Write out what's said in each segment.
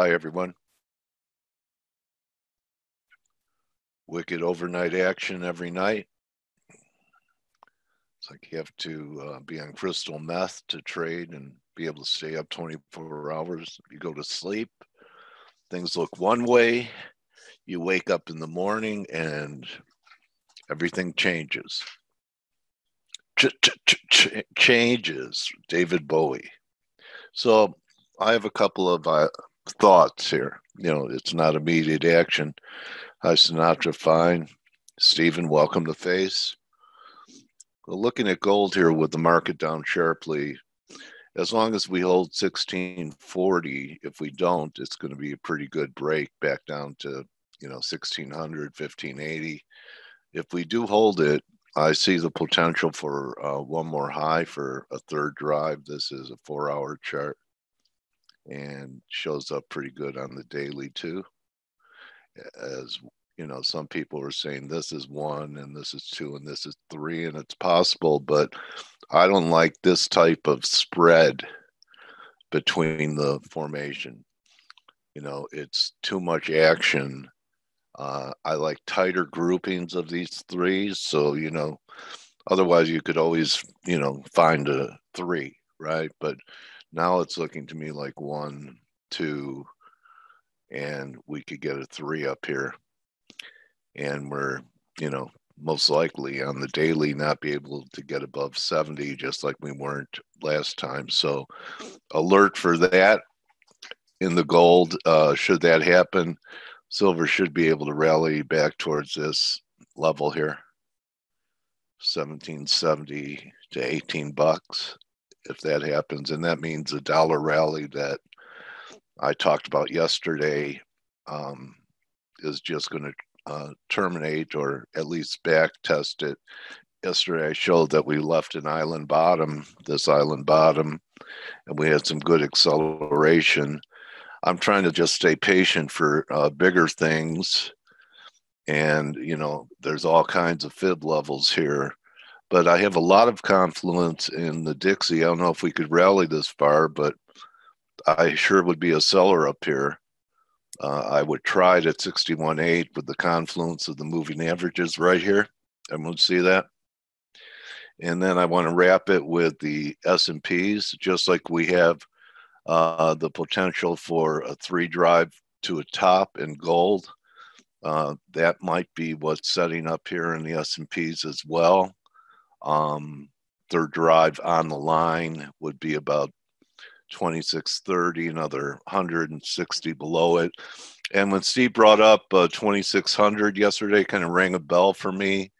Hi, everyone. Wicked overnight action every night. It's like you have to uh, be on crystal meth to trade and be able to stay up 24 hours. You go to sleep, things look one way. You wake up in the morning and everything changes. Ch- ch- ch- changes. David Bowie. So I have a couple of uh, thoughts here. You know, it's not immediate action. Hi, Sinatra, fine. Stephen, welcome to Face. Well, looking at gold here with the market down sharply, as long as we hold 1640, if we don't, it's going to be a pretty good break back down to, you know, 1600, 1580. If we do hold it, I see the potential for uh, one more high for a third drive. This is a four hour chart and shows up pretty good on the daily too. As you know, some people are saying this is one and this is two and this is three, and it's possible, but I don't like this type of spread between the formation. You know, it's too much action. Uh, I like tighter groupings of these threes. So, you know, otherwise you could always, you know, find a three, right? But now it's looking to me like one, two, and we could get a three up here. And we're, you know, most likely on the daily not be able to get above 70, just like we weren't last time. So alert for that in the gold. Uh, should that happen, silver should be able to rally back towards this level here. 1770 to 18 bucks if that happens. And that means a dollar rally that I talked about yesterday um, is just going to uh, terminate or at least back test it. Yesterday, I showed that we left an island bottom, this island bottom, and we had some good acceleration. I'm trying to just stay patient for uh, bigger things. And, you know, there's all kinds of fib levels here but I have a lot of confluence in the Dixie. I don't know if we could rally this far, but I sure would be a seller up here. Uh, I would try it at 61.8 with the confluence of the moving averages right here. Everyone see that? And then I want to wrap it with the S&Ps, just like we have uh, the potential for a three drive to a top in gold. Uh, that might be what's setting up here in the S&Ps as well. Um, their drive on the line would be about 2630, another 160 below it. And when Steve brought up uh, 2600 yesterday, kind of rang a bell for me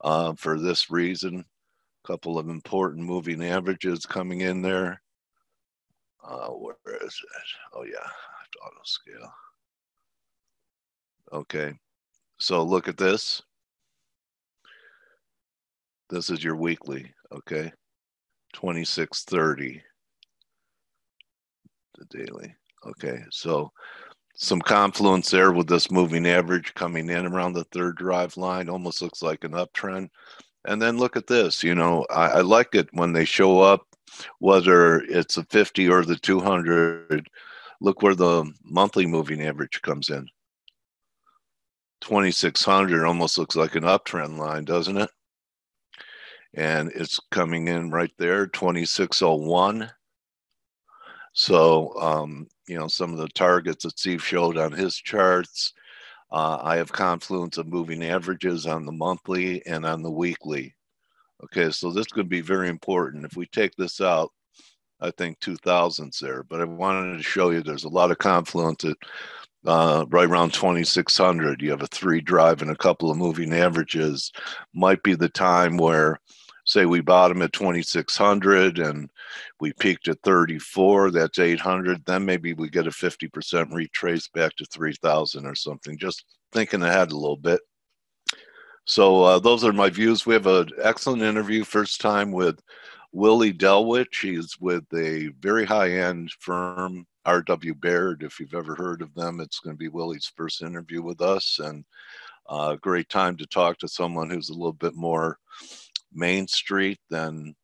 uh, for this reason. A couple of important moving averages coming in there. Uh, where is it? Oh, yeah, auto scale. Okay, so look at this. This is your weekly, okay? 2630 the daily. Okay, so some confluence there with this moving average coming in around the third drive line, almost looks like an uptrend. And then look at this, you know, I, I like it when they show up, whether it's a 50 or the 200. Look where the monthly moving average comes in. 2600 almost looks like an uptrend line, doesn't it? And it's coming in right there 2601 so um, you know some of the targets that steve showed on his charts uh, i have confluence of moving averages on the monthly and on the weekly. Okay so this could be very important. If we take this out i think 2000s there but i wanted to show you there's a lot of confluence at uh, right around 2600 you have a three drive and a couple of moving averages. Might be the time where say we bottom at 2600 and we peaked at 34 that's 800 then maybe we get a 50% retrace back to 3000 or something just thinking ahead a little bit. So uh, those are my views. We have an excellent interview first time with willie delwiche. He's with a very high-end firm rw baird. If you've ever heard of them it's going to be willie's first interview with us and a uh, great time to talk to someone who's a little bit more Main Street than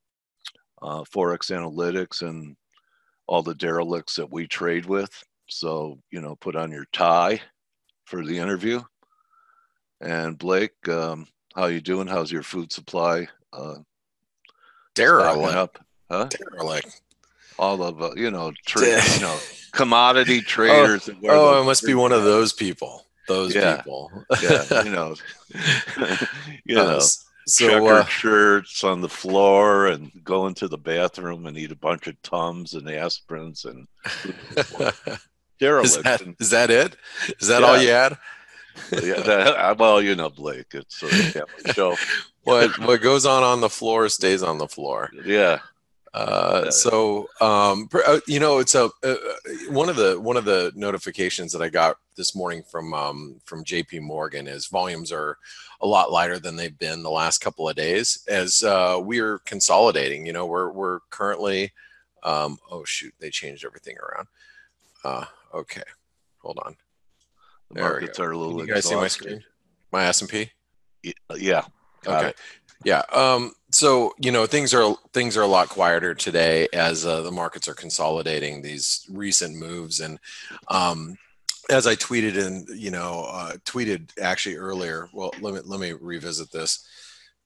uh, ForexAnalytix and all the derelicts that we trade with. So, you know, put on your tie for the interview. And Blake, um, how you doing? How's your food supply? Uh, derelict. Up? Huh? Derelict. All of uh, you know, tra- you know, commodity oh, traders. Oh, oh it must be one of those people. Those yeah. people. yeah, you know, you know, so checkered uh, shirts on the floor and go into the bathroom and eat a bunch of tums and aspirins and derelict. Is that, is that it? Is that yeah. all you had? yeah, that, well, you know, Blake, it's a family show. what what goes on on the floor stays on the floor. Yeah. Uh, so um, uh, you know, it's a uh, one of the one of the notifications that I got this morning from um, from J.P. Morgan is volumes are a lot lighter than they've been the last couple of days as uh, we are consolidating. You know, we're we're currently um, oh shoot, they changed everything around. Uh, okay, hold on. The there markets are a little. Can you guys exhausted. see my screen? My S and P. Yeah. Okay. It. Yeah. Um, so you know things are things are a lot quieter today as uh, the markets are consolidating these recent moves and um, as I tweeted and you know uh, tweeted actually earlier. Well, let me let me revisit this.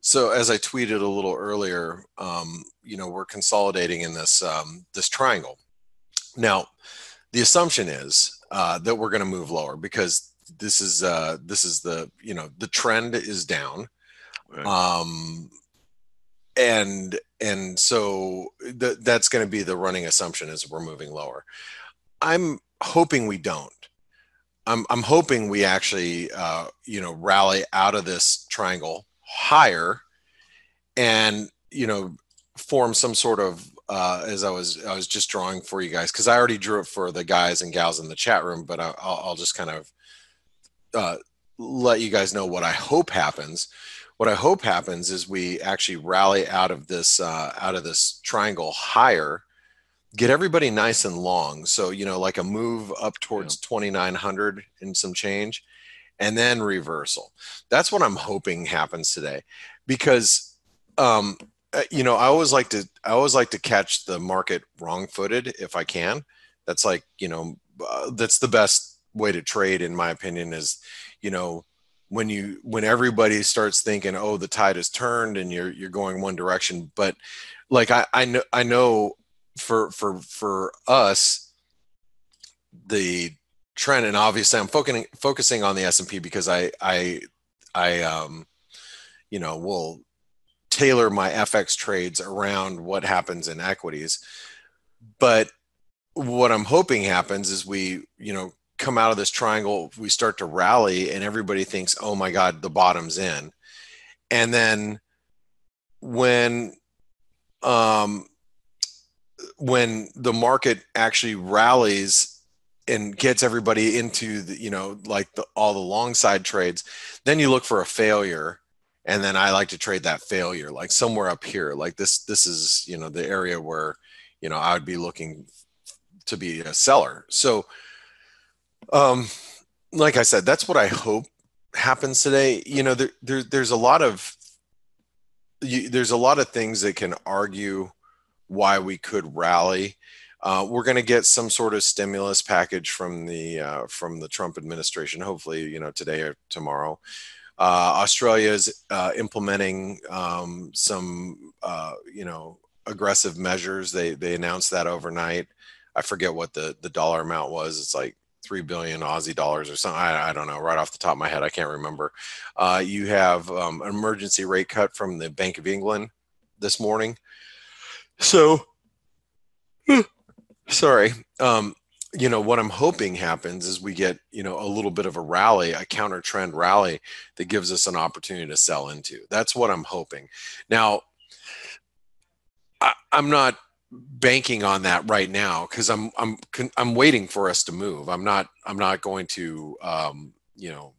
So as I tweeted a little earlier, um, you know we're consolidating in this um, this triangle. Now, the assumption is uh, that we're going to move lower because this is uh, this is the you know the trend is down. Right. Um, and and so th- that's going to be the running assumption is we're moving lower. I'm hoping we don't. I'm I'm hoping we actually uh, you know rally out of this triangle higher, and you know form some sort of uh, as I was I was just drawing for you guys because I already drew it for the guys and gals in the chat room, but I, will I'll just kind of uh, let you guys know what I hope happens what I hope happens is we actually rally out of this uh, out of this triangle higher, get everybody nice and long. So you know, like a move up towards yeah. 2,900 and some change, and then reversal. That's what I'm hoping happens today, because um, uh, you know I always like to I always like to catch the market wrong-footed if I can. That's like you know uh, that's the best way to trade in my opinion is you know when you when everybody starts thinking oh the tide has turned and you're you're going one direction but like i i know i know for for for us the trend and obviously i'm focusing focusing on the s&p because i i i um you know will tailor my fx trades around what happens in equities. But what i'm hoping happens is we you know come out of this triangle, we start to rally, and everybody thinks, oh my God, the bottom's in. And then when um, when the market actually rallies and gets everybody into the you know like the, all the long side trades then you look for a failure and then i like to trade that failure like somewhere up here like this this is you know the area where you know i would be looking to be a seller so um, like I said, that's what I hope happens today. You know, there, there there's a lot of you, there's a lot of things that can argue why we could rally. Uh, we're going to get some sort of stimulus package from the uh, from the Trump administration, hopefully, you know, today or tomorrow. Uh, Australia is uh, implementing um, some, uh, you know, aggressive measures. They they announced that overnight. I forget what the the dollar amount was. It's like three billion Aussie dollars or something. I, I, don't know right off the top of my head. I can't remember. Uh, you have um, an emergency rate cut from the Bank of England this morning. So, sorry. Um, you know what I'm hoping happens is we get you know a little bit of a rally, a counter trend rally that gives us an opportunity to sell into. That's what I'm hoping. Now, I, I'm not banking on that right now because I'm I'm I'm waiting for us to move. I'm not I'm not going to um, you know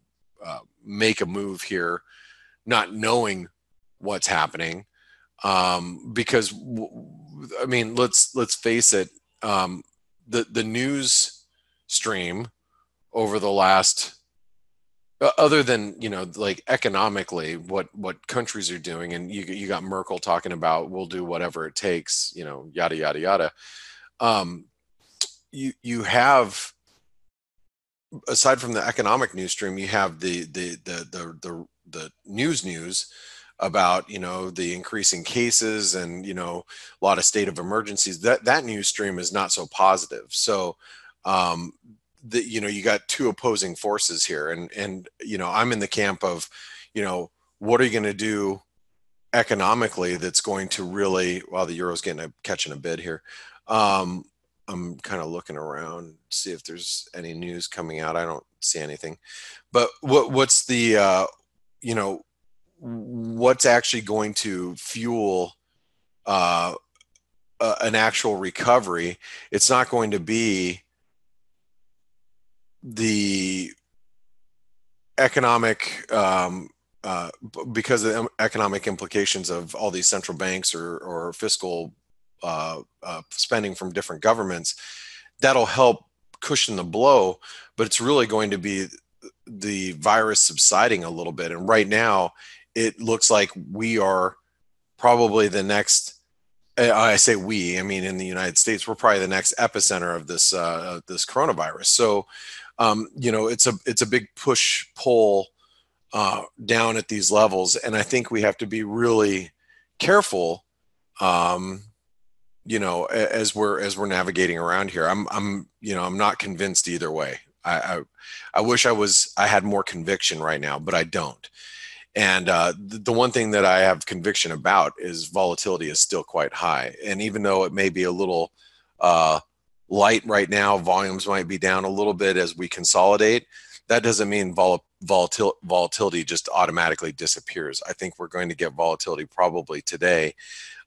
uh, make a move here, not knowing what's happening, um, because I mean let's let's face it, um, the the news stream over the last other than you know like economically what what countries are doing and you you got Merkel talking about we'll do whatever it takes you know yada yada yada. Um you you have aside from the economic news stream, you have the the the the the, the news news about you know the increasing cases and you know a lot of state of emergencies. That that news stream is not so positive. So um the you know you got two opposing forces here and and you know i'm in the camp of you know what are you going to do economically that's going to really while the euro's getting a catching a bid here. Um i'm kind of looking around see if there's any news coming out. I don't see anything. But what what's the uh you know what's actually going to fuel uh, uh, an actual recovery. It's not going to be the economic um, uh, because of the economic implications of all these central banks or, or fiscal uh, uh, spending from different governments. That'll help cushion the blow, but it's really going to be the virus subsiding a little bit. And right now, it looks like we are probably the next I say we, I mean in the United States, we're probably the next epicenter of this uh, this coronavirus. So, um, you know, it's a it's a big push pull uh, down at these levels, and I think we have to be really careful. Um, you know, as we're as we're navigating around here, I'm I'm you know I'm not convinced either way. I I, I wish I was I had more conviction right now, but I don't. And uh, the, the one thing that I have conviction about is volatility is still quite high. And even though it may be a little uh, light right now, volumes might be down a little bit as we consolidate. That doesn't mean vol- volatil- volatility just automatically disappears. I think we're going to get volatility probably today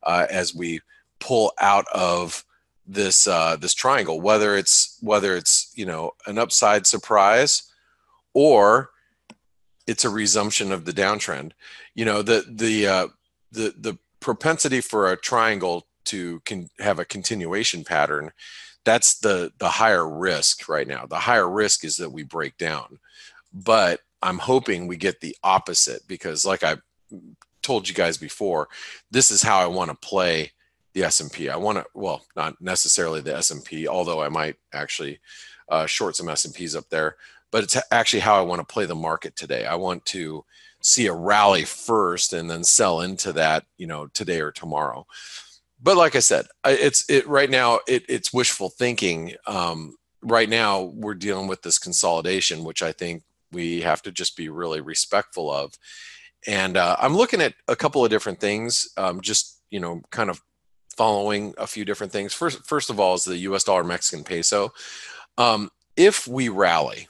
uh, as we pull out of this uh, this triangle, whether it's whether it's you know an upside surprise or it's a resumption of the downtrend. You know, the the uh, the the propensity for a triangle to can have a continuation pattern that's the the higher risk right now the higher risk is that we break down but i'm hoping we get the opposite because like i told you guys before this is how i want to play the s&p i want to well not necessarily the s&p although i might actually uh, short some s&ps up there but it's actually how I want to play the market today. I want to see a rally first and then sell into that, you know, today or tomorrow. But like I said, it's it right now. It, it's wishful thinking. Um, right now, we're dealing with this consolidation, which I think we have to just be really respectful of. And uh, I'm looking at a couple of different things. Um, just you know, kind of following a few different things. First, first of all, is the U.S. dollar Mexican peso. Um, if we rally,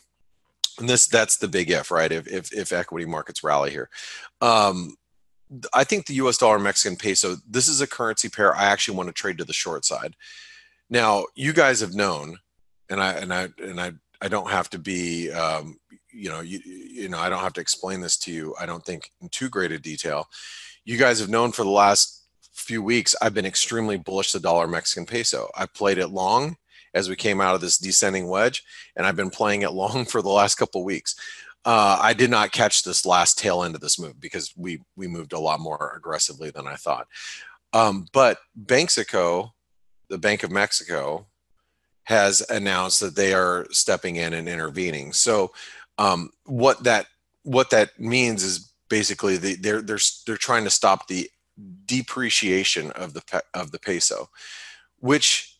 and this that's the big if, right? If if, if equity markets rally here, um, I think the U.S. dollar Mexican peso. This is a currency pair I actually want to trade to the short side. Now, you guys have known, and I and I and I I don't have to be, um, you know, you you know, I don't have to explain this to you. I don't think in too great a detail. You guys have known for the last few weeks. I've been extremely bullish the dollar Mexican peso. I played it long as we came out of this descending wedge, and I've been playing it long for the last couple weeks. Uh, I did not catch this last tail end of this move because we we moved a lot more aggressively than I thought. Um, but Banxico, the Bank of Mexico, has announced that they are stepping in and intervening. So um, what that what that means is basically the, they're they're they're trying to stop the depreciation of the of the peso, which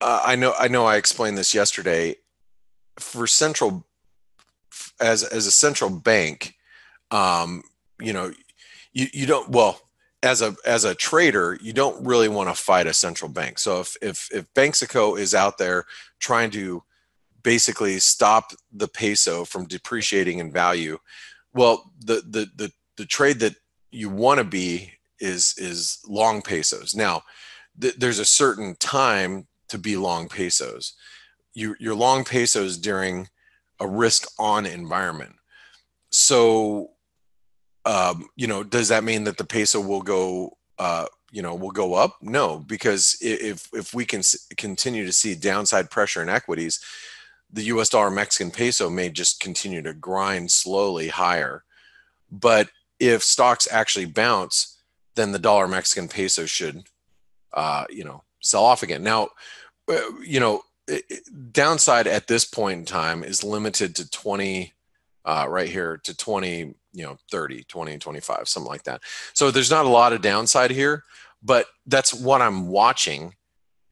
uh, I know I know I explained this yesterday. For central, as as a central bank, um, you know, you you don't well as a as a trader, you don't really want to fight a central bank. So if if if Banxico is out there trying to basically stop the peso from depreciating in value, well, the the the the trade that you want to be is is long pesos. Now, th- there's a certain time to be long pesos. You, you're long pesos during a risk on environment. So, um, you know, does that mean that the peso will go, uh, you know, will go up? No, because if if we can continue to see downside pressure in equities, the U.S. dollar Mexican peso may just continue to grind slowly higher. But if stocks actually bounce, then the dollar Mexican peso should, uh, you know, sell off again. Now, uh, you know, downside at this point in time is limited to 20 uh, right here to 20 you know 30 20 25 something like that. So there's not a lot of downside here but that's what i'm watching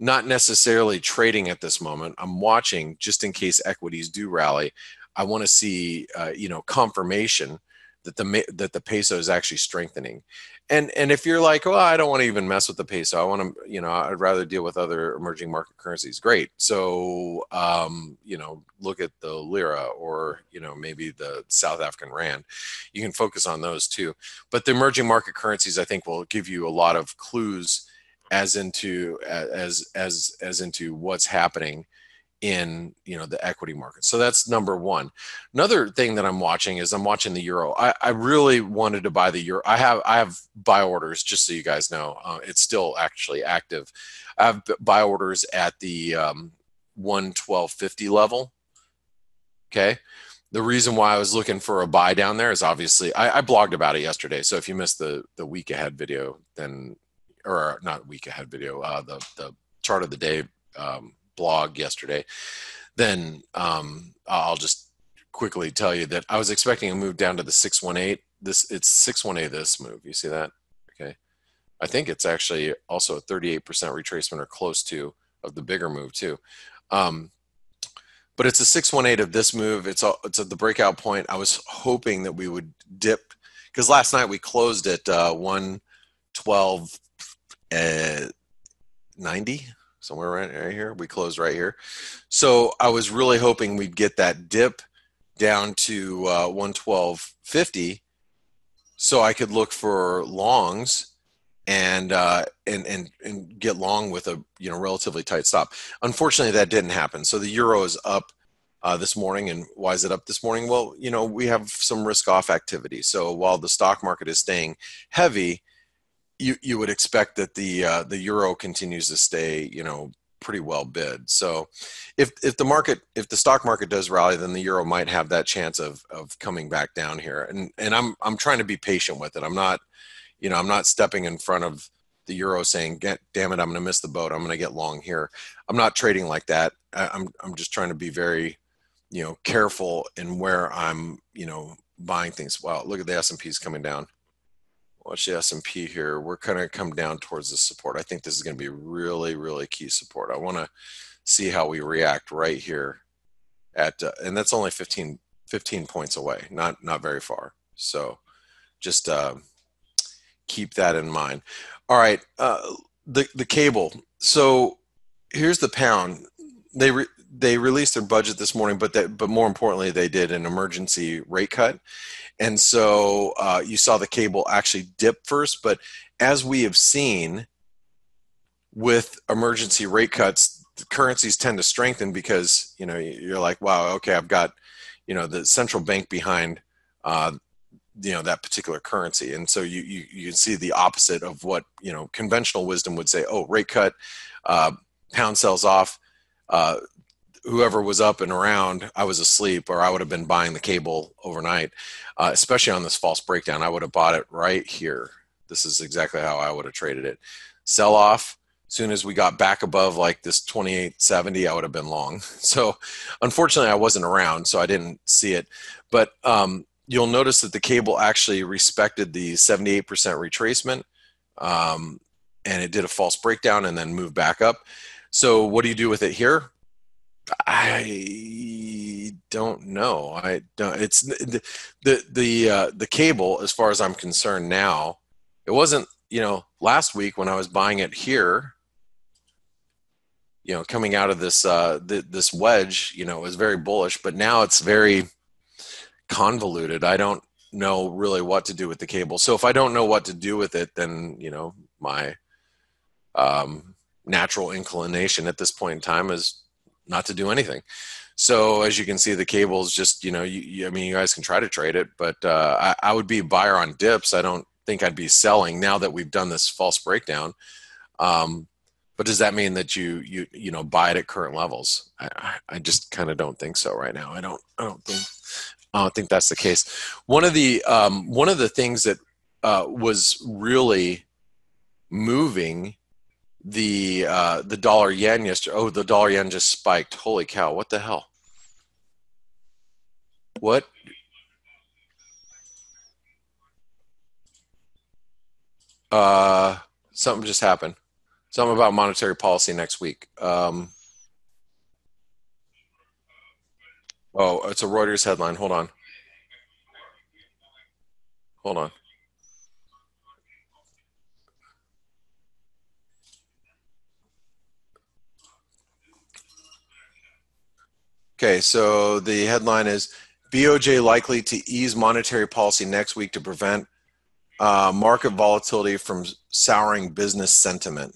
not necessarily trading at this moment. I'm watching just in case equities do rally. I want to see uh, you know confirmation that the that the peso is actually strengthening and and if you're like well i don't want to even mess with the peso i want to you know i'd rather deal with other emerging market currencies great. So um, you know look at the lira or you know maybe the south african rand. You can focus on those too. But the emerging market currencies i think will give you a lot of clues as into as as as into what's happening in you know the equity market. So that's number one. Another thing that i'm watching is i'm watching the euro. I, I really wanted to buy the euro. I have i have buy orders just so you guys know. Uh, it's still actually active. I have buy orders at the um, 11250 level. Okay? The reason why i was looking for a buy down there is obviously I, I blogged about it yesterday so if you missed the the week ahead video then or not week ahead video uh, the the chart of the day um, blog yesterday, then um, I'll just quickly tell you that I was expecting a move down to the 618. This it's 618 this move. You see that? Okay. I think it's actually also a 38% retracement or close to of the bigger move too. Um, but it's a 618 of this move. It's a, it's at the breakout point. I was hoping that we would dip because last night we closed at uh, 112 uh, 90 somewhere right, right here. We closed right here. So I was really hoping we'd get that dip down to uh, 112.50 so I could look for longs and uh, and and and get long with a you know relatively tight stop. Unfortunately, that didn't happen. So the euro is up uh, this morning, and why is it up this morning? Well, you know we have some risk off activity. So while the stock market is staying heavy, you you would expect that the uh, the euro continues to stay you know pretty well bid. So if if the market if the stock market does rally, then the euro might have that chance of of coming back down here. And and I'm I'm trying to be patient with it. I'm not you know I'm not stepping in front of the euro saying damn it I'm going to miss the boat. I'm going to get long here. I'm not trading like that. I'm I'm just trying to be very you know careful in where I'm you know buying things. Wow, look at the S&Ps coming down watch the S&P here. We're kind of come down towards the support. I think this is going to be really, really key support. I want to see how we react right here at, uh, and that's only 15, 15 points away, not, not very far. So just uh, keep that in mind. All right. Uh, the, the cable. So here's the pound. They, re- they released their budget this morning, but that, but more importantly, they did an emergency rate cut. And so uh, you saw the cable actually dip first. But as we have seen with emergency rate cuts, currencies tend to strengthen because, you know, you're like, wow, okay, I've got, you know, the central bank behind, uh, you know, that particular currency. And so you, you, you can see the opposite of what, you know, conventional wisdom would say, oh, rate cut, uh, pound sells off, uh, whoever was up and around, I was asleep, or I would have been buying the cable overnight. Uh, especially on this false breakdown, I would have bought it right here. This is exactly how I would have traded it. Sell off. Soon as we got back above like this 2870, I would have been long. So, unfortunately, I wasn't around, so I didn't see it. But um, you'll notice that the cable actually respected the 78% retracement, um, and it did a false breakdown and then moved back up. So, what do you do with it here? I don't know. I don't. It's the the the, uh, the cable, as far as I'm concerned now. It wasn't you know last week when I was buying it here. You know, coming out of this uh, this wedge, you know, was very bullish, but now it's very convoluted. I don't know really what to do with the cable. So if I don't know what to do with it, then you know my um, natural inclination at this point in time is not to do anything. So as you can see, the cables just you know, you, you, I mean, you guys can try to trade it, but uh, I, I, would be a buyer on dips. I don't think I'd be selling now that we've done this false breakdown. Um, but does that mean that you you you know buy it at current levels? I, I just kind of don't think so right now. I don't I don't think I don't think that's the case. One of the um, one of the things that uh, was really moving the uh, the dollar yen yesterday. Oh, the dollar yen just spiked. Holy cow! What the hell? What? Uh, something just happened. Something about monetary policy next week. Um, oh, it's a Reuters headline. Hold on. Hold on. Okay, so the headline is BOJ likely to ease monetary policy next week to prevent uh, market volatility from souring business sentiment.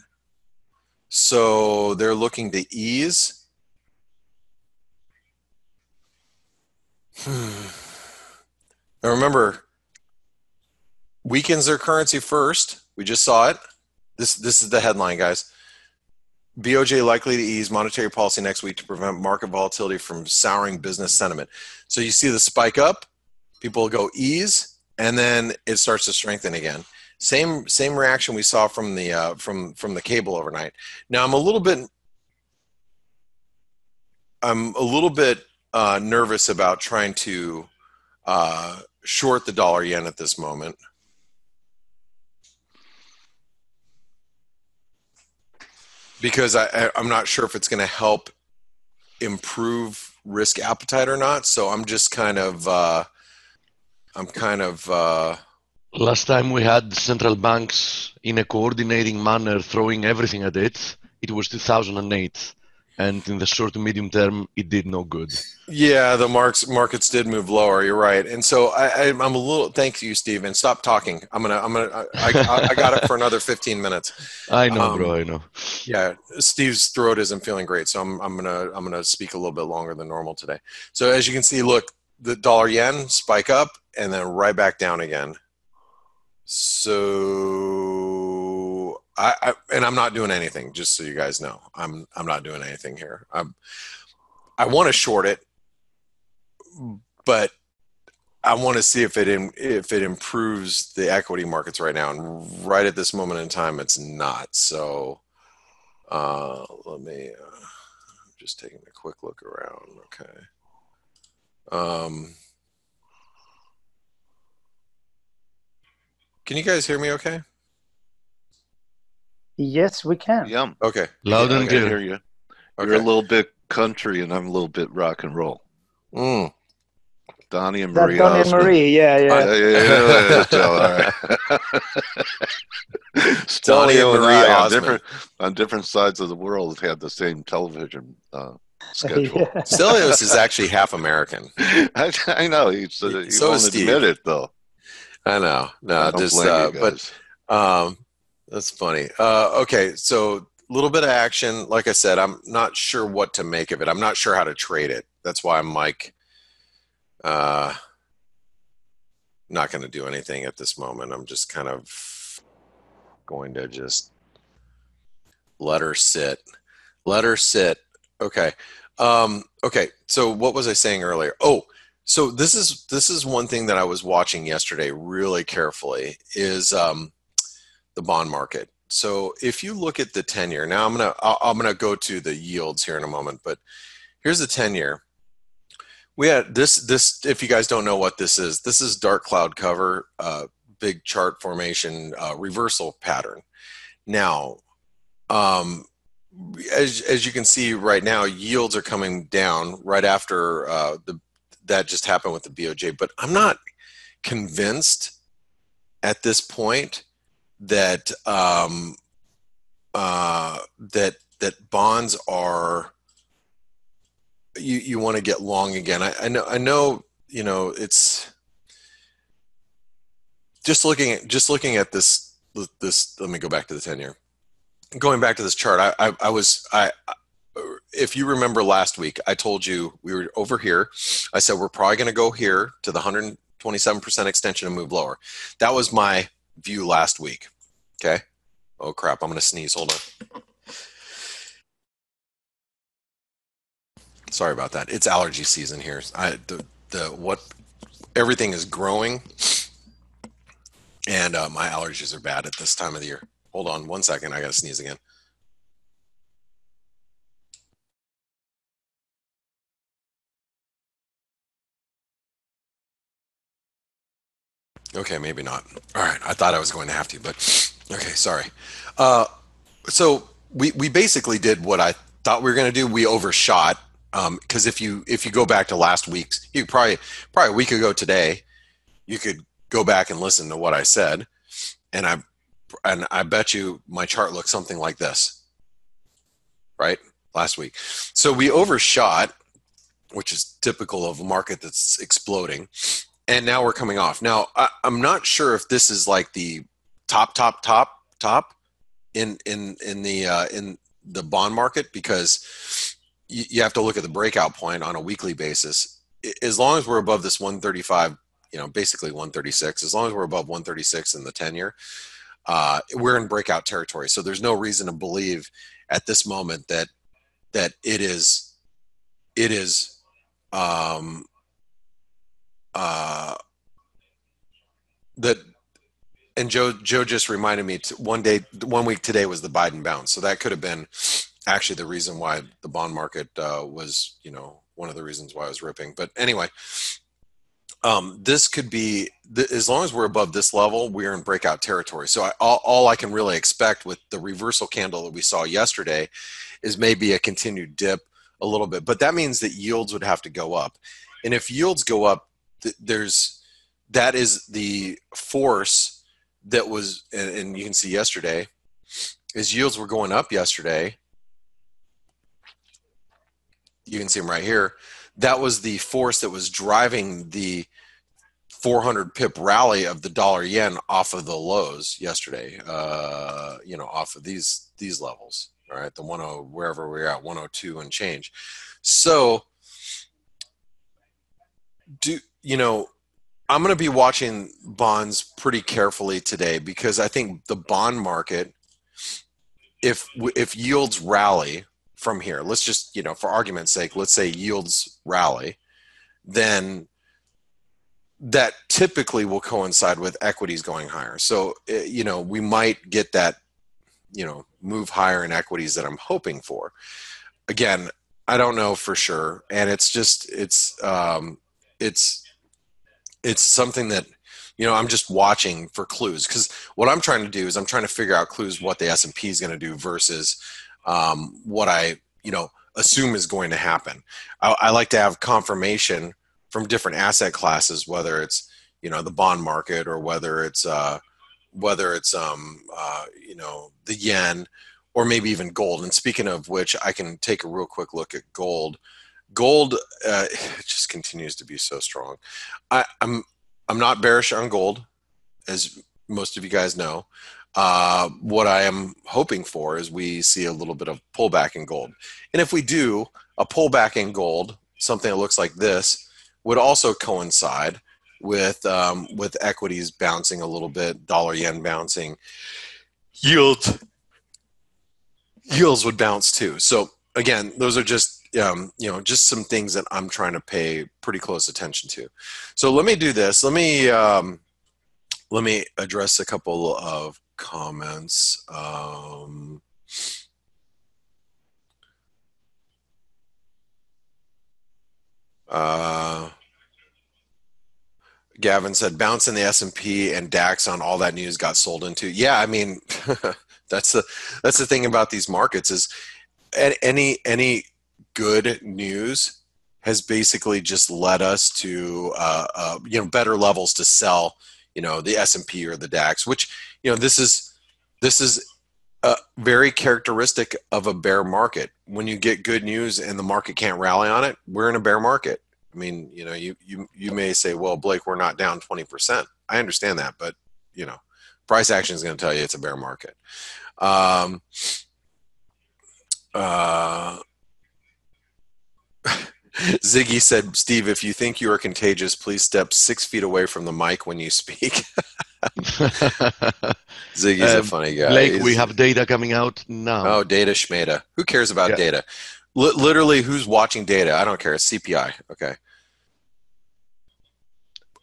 So they're looking to ease. Hmm. Now remember, weakens their currency first. We just saw it. This this is the headline, guys. BOJ likely to ease monetary policy next week to prevent market volatility from souring business sentiment. So you see the spike up, people go ease, and then it starts to strengthen again. Same same reaction we saw from the uh, from from the cable overnight. Now I'm a little bit I'm a little bit uh, nervous about trying to uh, short the dollar yen at this moment. Because I, I'm not sure if it's going to help improve risk appetite or not. So I'm just kind of, uh, I'm kind of. Uh, Last time we had central banks in a coordinating manner throwing everything at it, it was 2008 and in the short to medium term, it did no good. Yeah, the marks markets did move lower. You're right, and so I, am a little. Thank you, Stephen. Stop talking. I'm gonna. I'm gonna. I, I, I got it for another 15 minutes. I know, um, bro. I know. Yeah, Steve's throat isn't feeling great, so I'm. I'm gonna. I'm gonna speak a little bit longer than normal today. So as you can see, look, the dollar yen spike up and then right back down again. So I, I, and I'm not doing anything. Just so you guys know, I'm I'm not doing anything here. I'm I want to short it, but I want to see if it in, if it improves the equity markets right now. And right at this moment in time, it's not. So uh, let me uh, just taking a quick look around. Okay. Um, can you guys hear me? Okay. Yes, we can. Yeah. Okay. Loud and I clear. hear you. You're a little bit country, and I'm a little bit rock and roll. Mm. Donnie and Marie. Donnie and Marie, yeah, yeah. Uh, yeah, yeah, all right. Donnie and Marie on different, on different sides of the world had the same television uh, schedule. Yeah. Stelios is actually half American. I, I know. He's, uh, he So won't admit it, though. I know. No, I don't just blame uh, you but um, that's funny. Uh, okay, so a little bit of action. Like I said, I'm not sure what to make of it. I'm not sure how to trade it. That's why I'm like, uh, not going to do anything at this moment. I'm just kind of going to just let her sit. Let her sit. Okay. Um, okay. So what was I saying earlier? Oh, so this is this is one thing that I was watching yesterday really carefully is um, the bond market. So if you look at the 10 year, now I'm going to I'm going to go to the yields here in a moment, but here's the 10 year. We had this this if you guys don't know what this is, this is dark cloud cover uh, big chart formation uh, reversal pattern. Now, um, as as you can see right now, yields are coming down right after uh, the that just happened with the BOJ, but I'm not convinced at this point that um, uh, that that bonds are you you want to get long again. I, I know I know you know it's just looking at just looking at this this. Let me go back to the ten year. Going back to this chart, I I, I was I if you remember last week, I told you we were over here. I said we're probably going to go here to the 127% extension and move lower. That was my view last week. Okay. Oh crap! I'm to sneeze. Hold on. Sorry about that. It's allergy season here. I the the what everything is growing, and uh, my allergies are bad at this time of the year. Hold on one second. I got to sneeze again. Okay, maybe not. All right, I thought I was going to have to, but okay, sorry. Uh, so we we basically did what I thought we were going to do. We overshot because um, if you if you go back to last week's, you probably probably a week ago today, you could go back and listen to what I said, and I and I bet you my chart looks something like this, right? Last week, so we overshot, which is typical of a market that's exploding, and now we're coming off. Now I, I'm not sure if this is like the top, top, top, top in in in the uh, in the bond market because you, you have to look at the breakout point on a weekly basis. As long as we're above this 135, you know, basically 136, as long as we're above 136 in the 10 year, uh, we're in breakout territory. So there's no reason to believe at this moment that that it is it is um, uh, that and Joe Joe just reminded me one day one week today was the Biden bounce, so that could have been actually the reason why the bond market uh, was you know one of the reasons why I was ripping. But anyway, um, this could be th- as long as we're above this level, we're in breakout territory. So I, all, all I can really expect with the reversal candle that we saw yesterday is maybe a continued dip a little bit, but that means that yields would have to go up, and if yields go up, th- there's that is the force that was, and, and you can see yesterday, is yields were going up yesterday. You can see them right here. That was the force that was driving the 400 pip rally of the dollar yen off of the lows yesterday. Uh, you know, off of these these levels. All right, the 10 wherever we're at 102 and change. So, do you know? I'm going to be watching bonds pretty carefully today because I think the bond market, if if yields rally from here, let's just you know for argument's sake, let's say yields rally, then that typically will coincide with equities going higher. So eh, you know we might get that you know move higher in equities that I'm hoping for. Again, I don't know for sure, and it's just it's um, it's it's something that you know i'm just watching for clues. Because what i'm trying to do is i'm trying to figure out clues what the s&p is going to do versus um, what i you know assume is going to happen. I, I, like to have confirmation from different asset classes whether it's you know the bond market or whether it's uh, whether it's um, uh, you know the yen or maybe even gold. And speaking of which i can take a real quick look at gold gold uh, just continues to be so strong. I, I'm I'm not bearish on gold, as most of you guys know. Uh, what I am hoping for is we see a little bit of pullback in gold, and if we do a pullback in gold, something that looks like this would also coincide with um, with equities bouncing a little bit, dollar yen bouncing, yields yields would bounce too. So again, those are just um, you know, just some things that I'm trying to pay pretty close attention to. So let me do this. Let me um, let me address a couple of comments. Um, uh, Gavin said, "Bounce in the S and P and DAX on all that news got sold into." Yeah, I mean, that's the that's the thing about these markets is any any good news has basically just led us to uh, uh, you know better levels to sell you know the S&P or the DAX which you know this is this is very characteristic of a bear market. When you get good news and the market can't rally on it we're in a bear market. I mean you know you you you may say well Blake we're not down 20% I understand that but you know price action is going to tell you it's a bear market. Um, uh, Ziggy said, Steve, if you think you are contagious, please step six feet away from the mic when you speak. Ziggy's um, a funny guy. Blake, He's, we have data coming out now. Oh, data schmata. Who cares about yeah. data? L- literally, who's watching data? I don't care. It's CPI. Okay.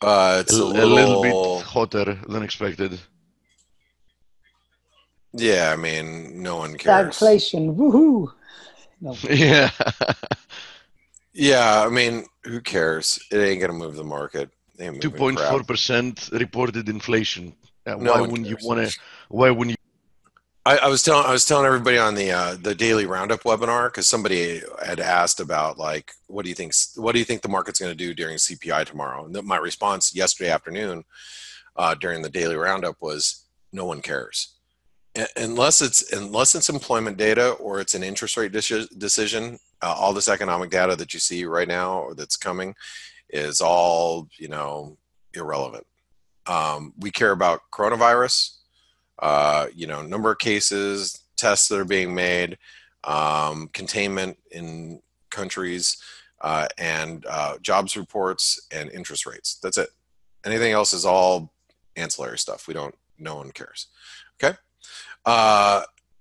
Uh, it's a, a, little, a little bit hotter than expected. Yeah, I mean, no one cares. Stagflation, woohoo! No. Yeah. Yeah, I mean, who cares? It ain't gonna move the market. Two point four percent reported inflation. Uh, No why wouldn't you want to? Why wouldn't you? I, I was telling I was telling everybody on the uh, the daily roundup webinar because somebody had asked about like what do you think what do you think the market's going to do during CPI tomorrow? And my response yesterday afternoon uh, during the daily roundup was no one cares unless it's unless it's employment data or it's an interest rate deci- decision. Uh, all this economic data that you see right now or that's coming is all you know irrelevant. Um, we care about coronavirus uh, you know, number of cases, tests that are being made, um, containment in countries, uh, and uh, jobs reports and interest rates. That's it. Anything else is all ancillary stuff. We don't. No one cares. Okay.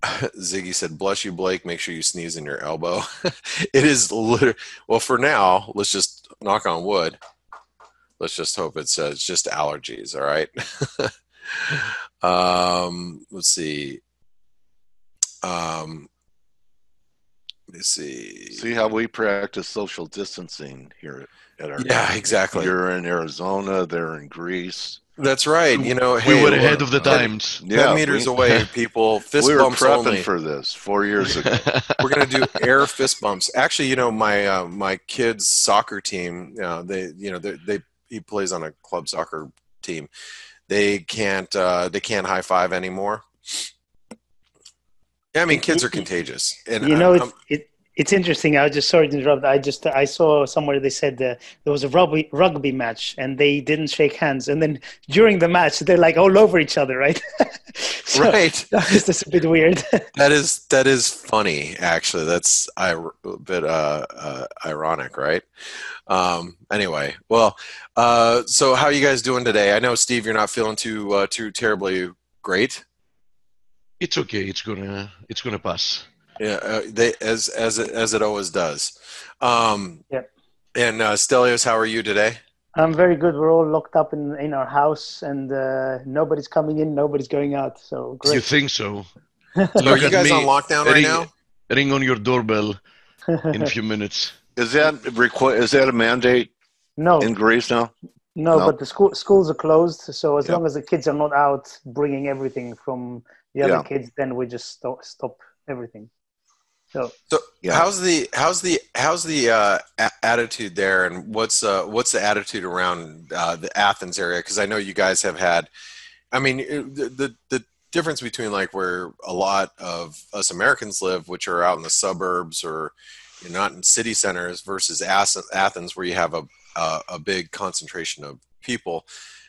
Ziggy said, "Bless you, Blake. Make sure you sneeze in your elbow." it is literally. Well, for now, let's just knock on wood. Let's just hope it's uh, it's just allergies. All right. um, let's see. Um, let's see. See how we practice social distancing here at our. Yeah, exactly. You're in Arizona. They're in Greece. That's right. You know, we hey, were ahead of the ten- times. Yeah, ten meters we- away, people. Fist we were bumps prepping only. for this four years ago. We're gonna do air fist bumps. Actually, you know, my uh, my kids' soccer team. You know, they you know they, they he plays on a club soccer team. They can't uh, they can't high five anymore. Yeah, I mean, kids are contagious, and you know, I'm- it's, it, it's interesting. I was just sorry to interrupt. I just I saw somewhere they said uh, there was a rugby rugby match and they didn't shake hands, and then during the match they're like all over each other, right? so right. That was just a bit weird. That is that is funny. Actually, that's ir- a bit uh, uh, ironic, right? Um, anyway, well, uh, so how are you guys doing today? I know Steve, you're not feeling too uh, too terribly great. It's okay. It's gonna. It's gonna pass. Yeah, uh, they as as it, as it always does. Um, Yep. And uh, Stelios, how are you today? I'm very good. We're all locked up in in our house, and uh, nobody's coming in, nobody's going out. So great. You think so? So are you guys me. on lockdown right Ring- now? Ring on your doorbell in a few minutes. Is that requ- Is that a mandate no, in Greece now? No, No. but the school schools are closed. So as Yeah. long as the kids are not out bringing everything from the other Yeah. kids, then we just stop, stop everything. So So Yeah. how's the how's the how's the uh, a- attitude there, and what's uh, what's the attitude around uh, the Athens area? Because I know you guys have had. I mean, it- the, the the difference between like where a lot of us Americans live, which are out in the suburbs or you're not in city centers, versus Athens, where you have a a, a big concentration of people.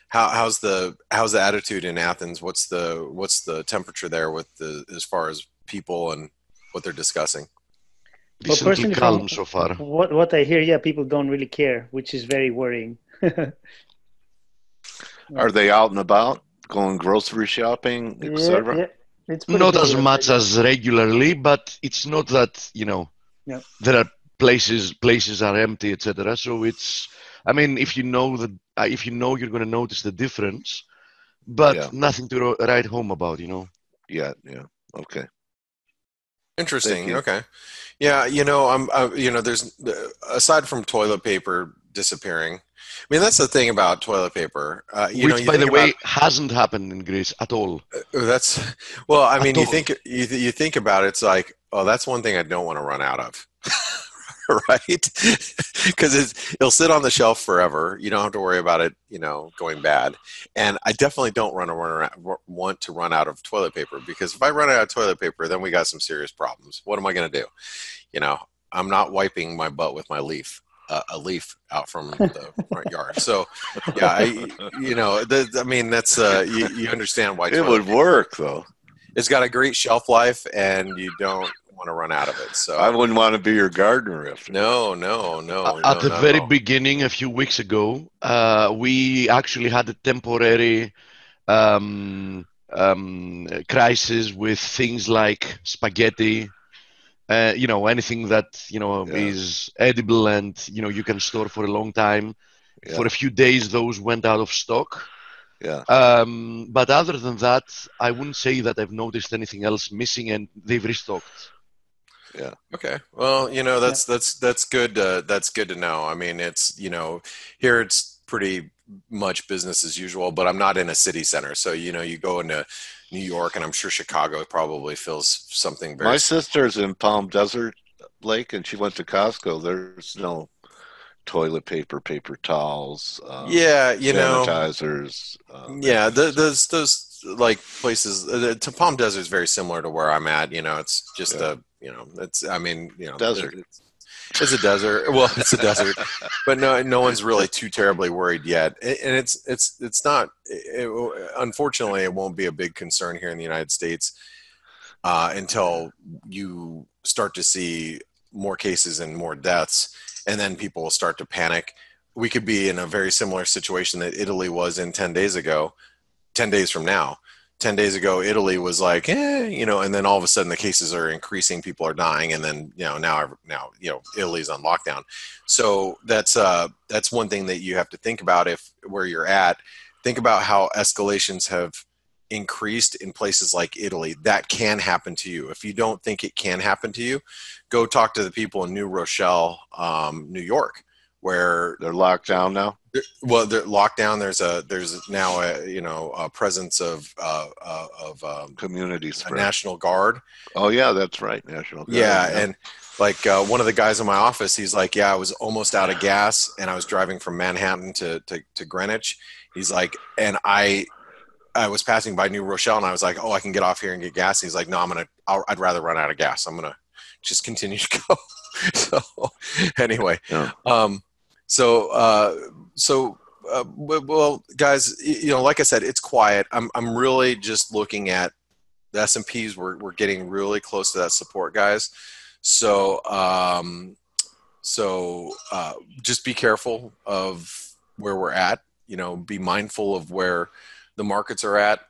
How, how's the how's the attitude in Athens? What's the what's the temperature there with the as far as people and what they're discussing? Decently personally, calm so far. what what I hear, yeah, people don't really care, which is very worrying. Are they out and about, going grocery shopping, etc.? yeah, it's Not good. as much as regularly, but it's not that you know. Yeah. There are places places are empty, etc. So it's. I mean, if you know that, uh, if you know, you're going to notice the difference, but Yeah. nothing to write home about. You know. Yeah, yeah. Okay. Interesting. Okay. Yeah, you know, I'm, uh, you know, there's aside from toilet paper disappearing. I mean, that's the thing about toilet paper. Uh, you Which, know, you by the way, about- hasn't happened in Greece at all. uh, that's well. I At mean, you all. think you you think about it, it's like, oh, that's one thing I don't want to run out of, right? Because it'll sit on the shelf forever. You don't have to worry about it, you know, going bad. And I definitely don't run, run want to run out of toilet paper because if I run out of toilet paper, then we got some serious problems. What am I going to do? You know, I'm not wiping my butt with my leaf. Uh, a leaf out from the front yard. So, yeah, I, you know, the, I mean, that's uh, you, you understand why It toilet would work though. it's got a great shelf life and you don't want to run out of it so I wouldn't want to be your gardener if no no no At no, the very all. beginning, a few weeks ago, uh, we actually had a temporary um, um, crisis with things like spaghetti. Uh, you know, anything that you know Yeah. is edible and you know you can store for a long time. Yeah. For a few days, those went out of stock. Yeah. Um, but other than that, I wouldn't say that I've noticed anything else missing, and they've restocked. Okay well you know that's that's that's good uh, that's good to know i mean it's you know here it's pretty much business as usual, but I'm not in a city center. So, you know, you go into New York and I'm sure Chicago probably feels something very My sister's in Palm Desert Lake and she went to Costco. There's no toilet paper, paper towels, um, Yeah, you know, sanitizers. uh, yeah, the, those those like places uh, to Palm Desert is very similar to where I'm at. You know, it's just Yeah. a you know, it's I mean, you know, Desert. It's, it's a desert. Well, it's a desert, but no, no one's really too terribly worried yet. And it's it's it's not. It, unfortunately, it won't be a big concern here in the United States uh, until you start to see more cases and more deaths, and then people will start to panic. We could be in a very similar situation that Italy was in ten days ago, ten days from now. 10 days ago italy was like eh, you know and then all of a sudden the cases are increasing people are dying and then you know now now you know italy's on lockdown. So that's uh that's one thing that you have to think about if where you're at. Think about how escalations have increased in places like italy. That can happen to you. If you don't think it can happen to you go talk to the people in new rochelle um, new york where They're locked down now. Well the lockdown there's a there's now a you know a presence of uh, uh, of um, Community a national guard oh yeah, that's right. National Guard. yeah and like uh, one of the guys in my office he's like yeah i was almost out of gas and i was driving from manhattan to, to, to greenwich he's like and i i was passing by new rochelle and i was like oh i can get off here and get gas he's like no i'm gonna I'll, i'd rather run out of gas i'm gonna just continue to go so anyway Yeah. um so uh so uh, well guys you know like i said it's quiet i'm i'm really just looking at the s&ps we're, we're getting really close to that support guys so um so uh just be careful of where we're at you know be mindful of where the markets are at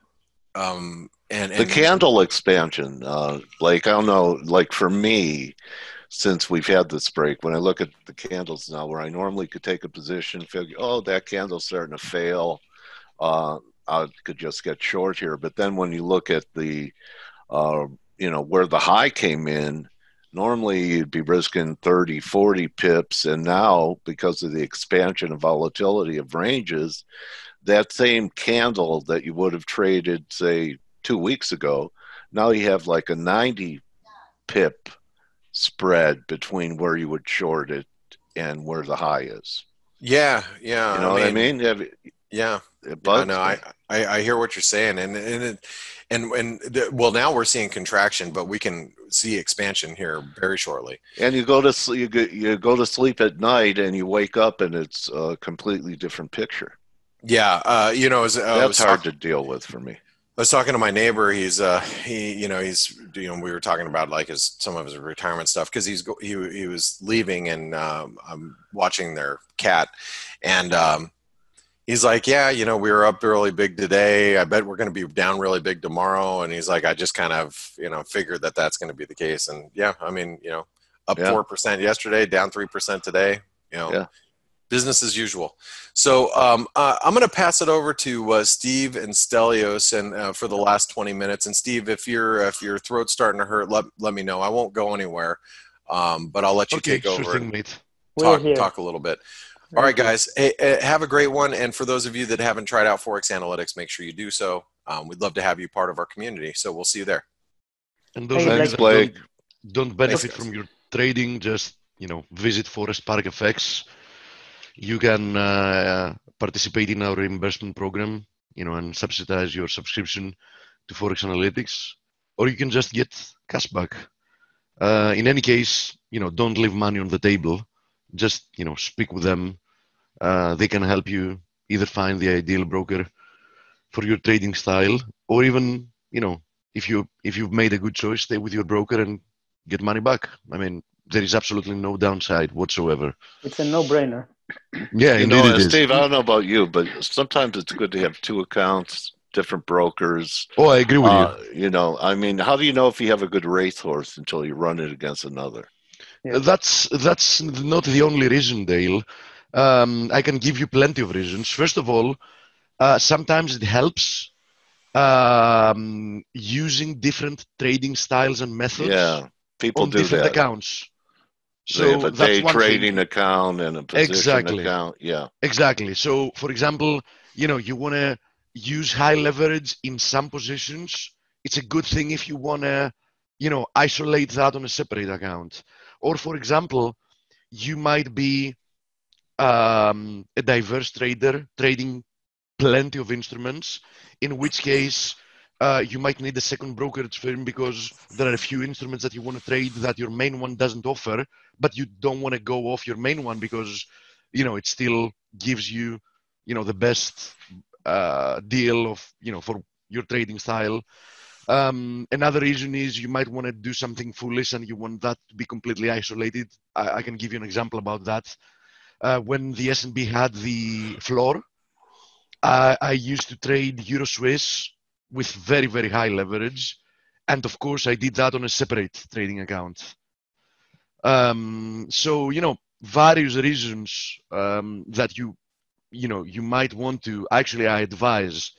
um and, the candle expansion, uh, Blake. I don't know. Like for me, since we've had this break, when I look at the candles now, where I normally could take a position, figure, oh, that candle's starting to fail. Uh, I could just get short here. But then when you look at the, uh, you know, where the high came in, normally you'd be risking 30, 40 pips. And now, because of the expansion of volatility of ranges, that same candle that you would have traded, say, two weeks ago, now you have like a 90 pip spread between where you would short it and where the high is. yeah yeah You know what I mean? Yeah it Yeah, no. I, I I hear what you're saying, and and it, and and the- well, now we're seeing contraction, but we can see expansion here very shortly. and you go to sleep, you go, you go to sleep at night and you wake up and it's a completely different picture. Yeah, uh, you know, as, uh, I was That's hard to deal with for me. I was talking to my neighbor. He's uh he you know he's you know we were talking about like his some of his retirement stuff because he's go- he he was leaving and um, I'm watching their cat and um, he's like yeah you know we were up really big today. I bet we're going to be down really big tomorrow. And he's like I just kind of you know figured that that's going to be the case. And yeah, I mean you know up Yeah. four percent yesterday, down three percent today. You know. Yeah. Business as usual. So um, uh, I'm going to pass it over to uh, Steve and Stelios, and uh, for the last 20 minutes. And Steve, if your if your throat's starting to hurt, let let me know. I won't go anywhere, um, but I'll let you Okay, take sure over thing, and mate. We're talk talk a little bit. All right, guys. Hey, uh, have a great one. And for those of you that haven't tried out ForexAnalytix, make sure you do so. Um, we'd love to have you part of our community. So we'll see you there. And those Hey, of you Thanks, that Blake. don't, don't benefit guys. from your trading, just you know, visit Forest Park FX. You can uh, participate in our investment program, you know, and subsidize your subscription to ForexAnalytix, or you can just get cashback. Uh, in any case, you know, don't leave money on the table. Just you know, speak with them. Uh, they can help you either find the ideal broker for your trading style, or even you know, if you if you've made a good choice, stay with your broker and get money back. I mean, there is absolutely no downside whatsoever. It's a no-brainer. Yeah, You know. Steve, I don't know about you, but sometimes it's good to have two accounts, different brokers. Oh, I agree with you. Uh, you know, I mean, how do you know if you have a good racehorse until you run it against another? Yeah. That's that's not the only reason, Dale. Um, I can give you plenty of reasons. First of all, uh, sometimes it helps um, using different trading styles and methods Yeah, people on do different that. accounts. So they have a day trading thing. account and a position exactly. account. Yeah. Exactly. So, for example, you know, you want to use high leverage in some positions. It's a good thing if you want to, you know, isolate that on a separate account. Or, for example, you might be um, a diverse trader trading plenty of instruments, in which case uh, you might need a second brokerage firm because there are a few instruments that you want to trade that your main one doesn't offer, but you don't want to go off your main one because you know it still gives you you know the best uh, deal of you know for your trading style. Um, another reason is you might want to do something foolish and you want that to be completely isolated. I, I can give you an example about that. Uh, when the S&P had the floor, I, I used to trade Euro Swiss with very, very high leverage. And of course, I did that on a separate trading account. Um, so, you know, various reasons um, that you, you know, you might want to, actually, I advise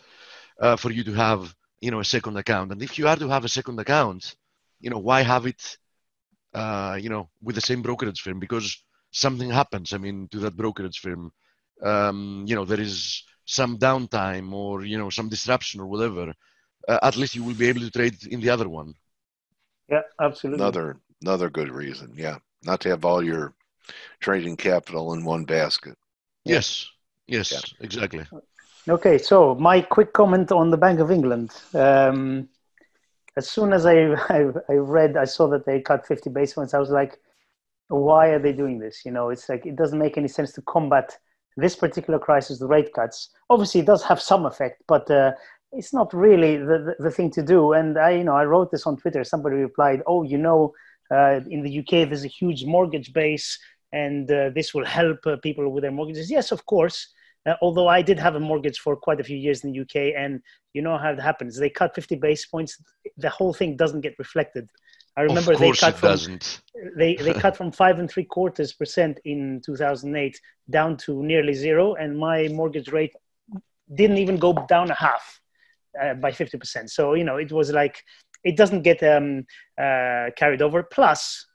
uh, for you to have, you know, a second account. And if you are to have a second account, you know, why have it, uh, you know, with the same brokerage firm? Because something happens, I mean, to that brokerage firm. Um, you know, there is some downtime or you know some disruption or whatever, uh, at least you will be able to trade in the other one. Yeah, absolutely. Another another good reason. Yeah, not to have all your trading capital in one basket. Yes. Yes. Yeah. Exactly. Okay, so my quick comment on the Bank of England. Um, as soon as I, I, I read, I saw that they cut 50 basis points. I was like, why are they doing this? You know, it's like it doesn't make any sense to combat this particular crisis, the rate cuts, obviously it does have some effect, but uh, it's not really the, the, the, thing to do. And I, you know, I wrote this on Twitter. Somebody replied, "Oh, you know, uh, in the UK there's a huge mortgage base, and uh, this will help uh, people with their mortgages." Yes, of course. Uh, although I did have a mortgage for quite a few years in the UK, and you know how it happens. They cut 50 base points. The whole thing doesn't get reflected. I remember they cut from doesn't. they they cut from five and three quarters percent in 2008 down to nearly zero, and my mortgage rate didn't even go down a half uh, by 50 percent. So you know it was like it doesn't get um, uh, carried over. Plus,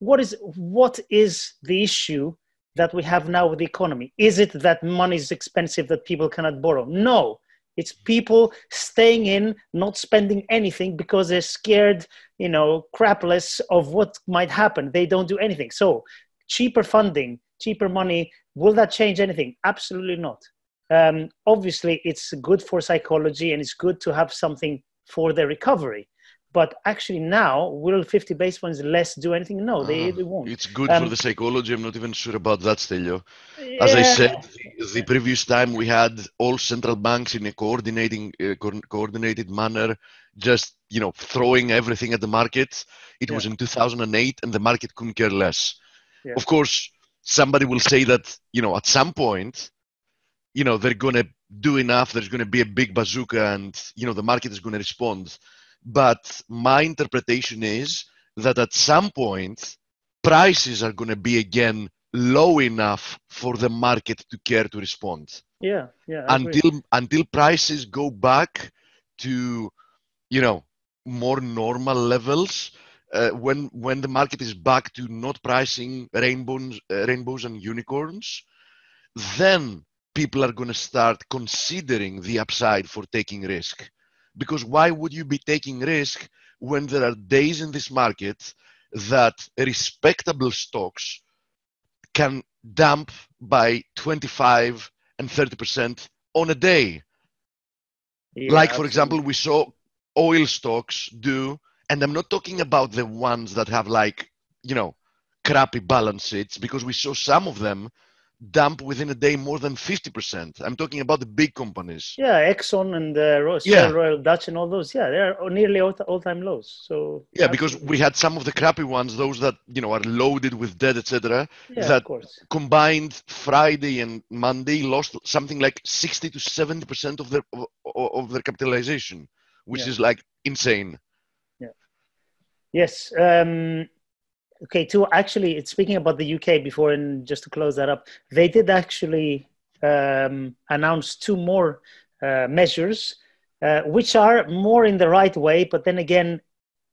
what is what is the issue that we have now with the economy? Is it that money is expensive that people cannot borrow? No, it's people staying in, not spending anything because they're scared, you know, crapless of what might happen. They don't do anything. So, cheaper funding, cheaper money, will that change anything? Absolutely not. Um, obviously, it's good for psychology and it's good to have something for the recovery. But actually, now will 50 base points less do anything? No, they, uh, they won't. It's good um, for the psychology. I'm not even sure about that, Stelio. As yeah. I said, the, the, previous time we had all central banks in a coordinating uh, co- coordinated manner, just you know throwing everything at the market. It yeah. was in 2008, and the market couldn't care less. Yeah. Of course, somebody will say that you know at some point, you know they're gonna do enough. There's gonna be a big bazooka, and you know the market is gonna respond but my interpretation is that at some point, prices are going to be again low enough for the market to care to respond. Yeah, yeah. until until prices go back to, you know, more normal levels. Uh, when when the market is back to not pricing rainbows, uh, rainbows and unicorns, then people are going to start considering the upside for taking risk. Because why would you be taking risk when there are days in this market that respectable stocks can dump by 25 and 30% on a day? Yeah, like, for example, we saw oil stocks do, and I'm not talking about the ones that have like, you know, crappy balance sheets because we saw some of them dump within a day more than 50%. I'm talking about the big companies. Yeah, Exxon and uh, Royal, yeah. Royal Dutch and all those. Yeah, they're nearly all, all-time lows. So yeah, because we had some of the crappy ones, those that you know are loaded with debt, etc. Yeah, that combined Friday and Monday lost something like 60 to 70 percent of their of, of, their capitalization, which yeah. is like insane. Yeah. Yes. Um, okay to actually it's speaking about the uk before and just to close that up they did actually um, announce two more uh, measures uh, which are more in the right way but then again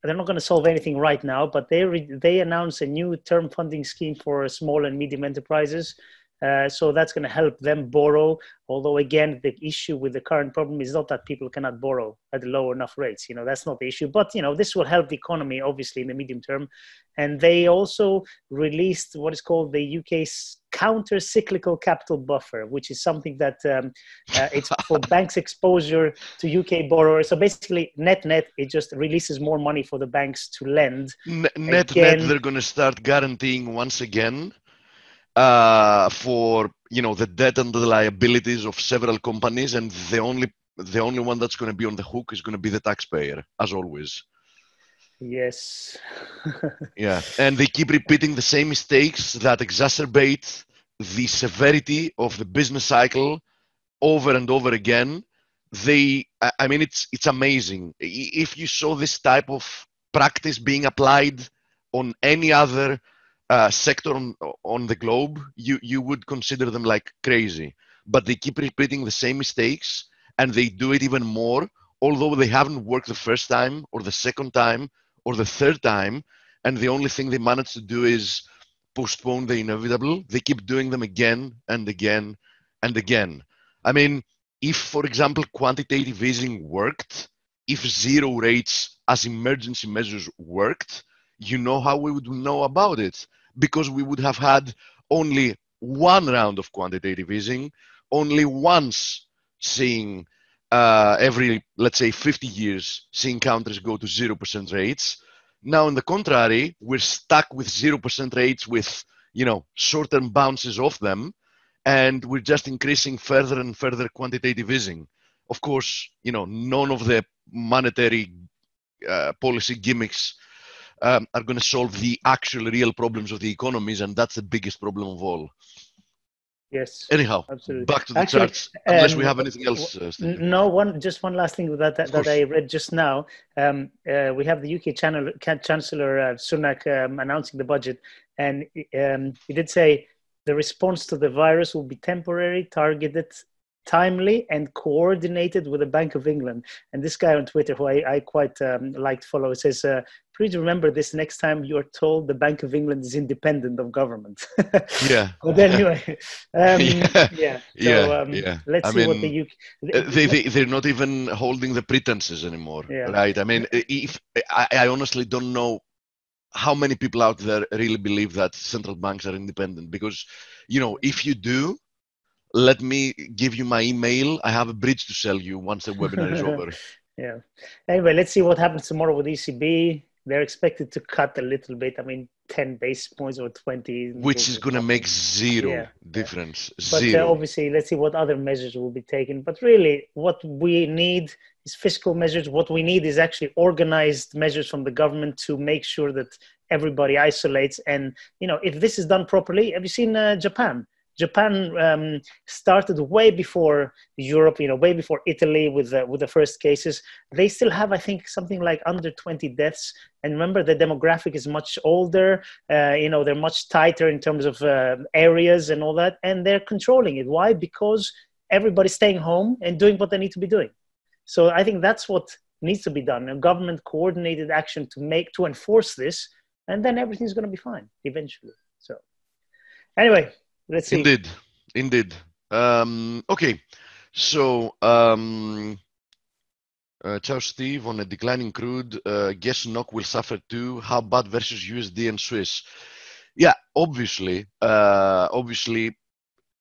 they're not going to solve anything right now, but they re- they announced a new term funding scheme for small and medium enterprises. Uh, so that's going to help them borrow. Although again, the issue with the current problem is not that people cannot borrow at low enough rates. You know, that's not the issue. But you know, this will help the economy obviously in the medium term. And they also released what is called the UK's counter cyclical capital buffer, which is something that um, uh, it's for banks' exposure to UK borrowers. So basically, net net, it just releases more money for the banks to lend. N- net again, net, they're going to start guaranteeing once again uh, for you know the debt and the liabilities of several companies, and the only the only one that's going to be on the hook is going to be the taxpayer, as always. Yes. yeah, and they keep repeating the same mistakes that exacerbate the severity of the business cycle over and over again. They, I mean, it's it's amazing. If you saw this type of practice being applied on any other uh, sector on, on the globe, you, you would consider them like crazy. But they keep repeating the same mistakes and they do it even more, although they haven't worked the first time or the second time or the third time. And the only thing they manage to do is postpone the inevitable. They keep doing them again and again and again. I mean, if, for example, quantitative easing worked, if zero rates as emergency measures worked, you know how we would know about it because we would have had only one round of quantitative easing, only once seeing uh, every, let's say, 50 years, seeing countries go to 0% rates. Now, on the contrary, we're stuck with 0% rates with, you know, short-term bounces off them, and we're just increasing further and further quantitative easing. Of course, you know, none of the monetary uh, policy gimmicks um, are going to solve the actual real problems of the economies, and that's the biggest problem of all. Yes. Anyhow, absolutely. Back to the Actually, charts. Unless um, we have anything else. Uh, no, one. Just one last thing that that, that I read just now. Um, uh, we have the UK channel, Chancellor uh, Sunak um, announcing the budget, and um, he did say the response to the virus will be temporary, targeted, timely and coordinated with the Bank of England. And this guy on Twitter, who I, I quite um, liked follow, says, uh, please remember this next time you are told the Bank of England is independent of government. yeah. But anyway, um, yeah. Yeah. So. Um, yeah. Let's I see mean, what the UK. Uh, they, they, they're not even holding the pretenses anymore, yeah. right? I mean, if I, I honestly don't know how many people out there really believe that central banks are independent because, you know, if you do, let me give you my email. I have a bridge to sell you once the webinar is over. Yeah. Anyway, let's see what happens tomorrow with ECB. They're expected to cut a little bit. I mean, 10 base points or 20. Which is going to make zero yeah. difference. But uh, zero. Uh, obviously, let's see what other measures will be taken. But really, what we need is fiscal measures. What we need is actually organized measures from the government to make sure that everybody isolates. And, you know, if this is done properly, have you seen uh, Japan? Japan um, started way before Europe, you know, way before Italy with the, with the first cases. They still have, I think, something like under 20 deaths. And remember, the demographic is much older. Uh, you know, they're much tighter in terms of uh, areas and all that, and they're controlling it. Why? Because everybody's staying home and doing what they need to be doing. So I think that's what needs to be done: a government coordinated action to make to enforce this, and then everything's going to be fine eventually. So, anyway, Let's see. Indeed, indeed. Um, okay, so um, uh, ciao Steve, on a declining crude, uh, guess NOK will suffer too. How bad versus USD and Swiss? Yeah, obviously, uh, obviously,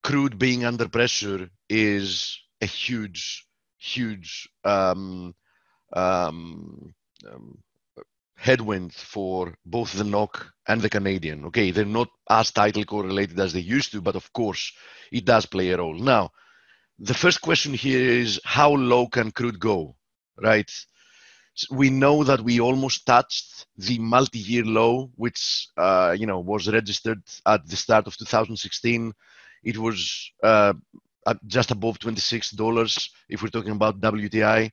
crude being under pressure is a huge, huge um, um, um headwind for both the NOK and the Canadian. Okay, they're not as tightly correlated as they used to, but of course it does play a role. Now, the first question here is how low can crude go, right? We know that we almost touched the multi-year low, which uh, you know was registered at the start of 2016. It was uh, just above $26 if we're talking about WTI.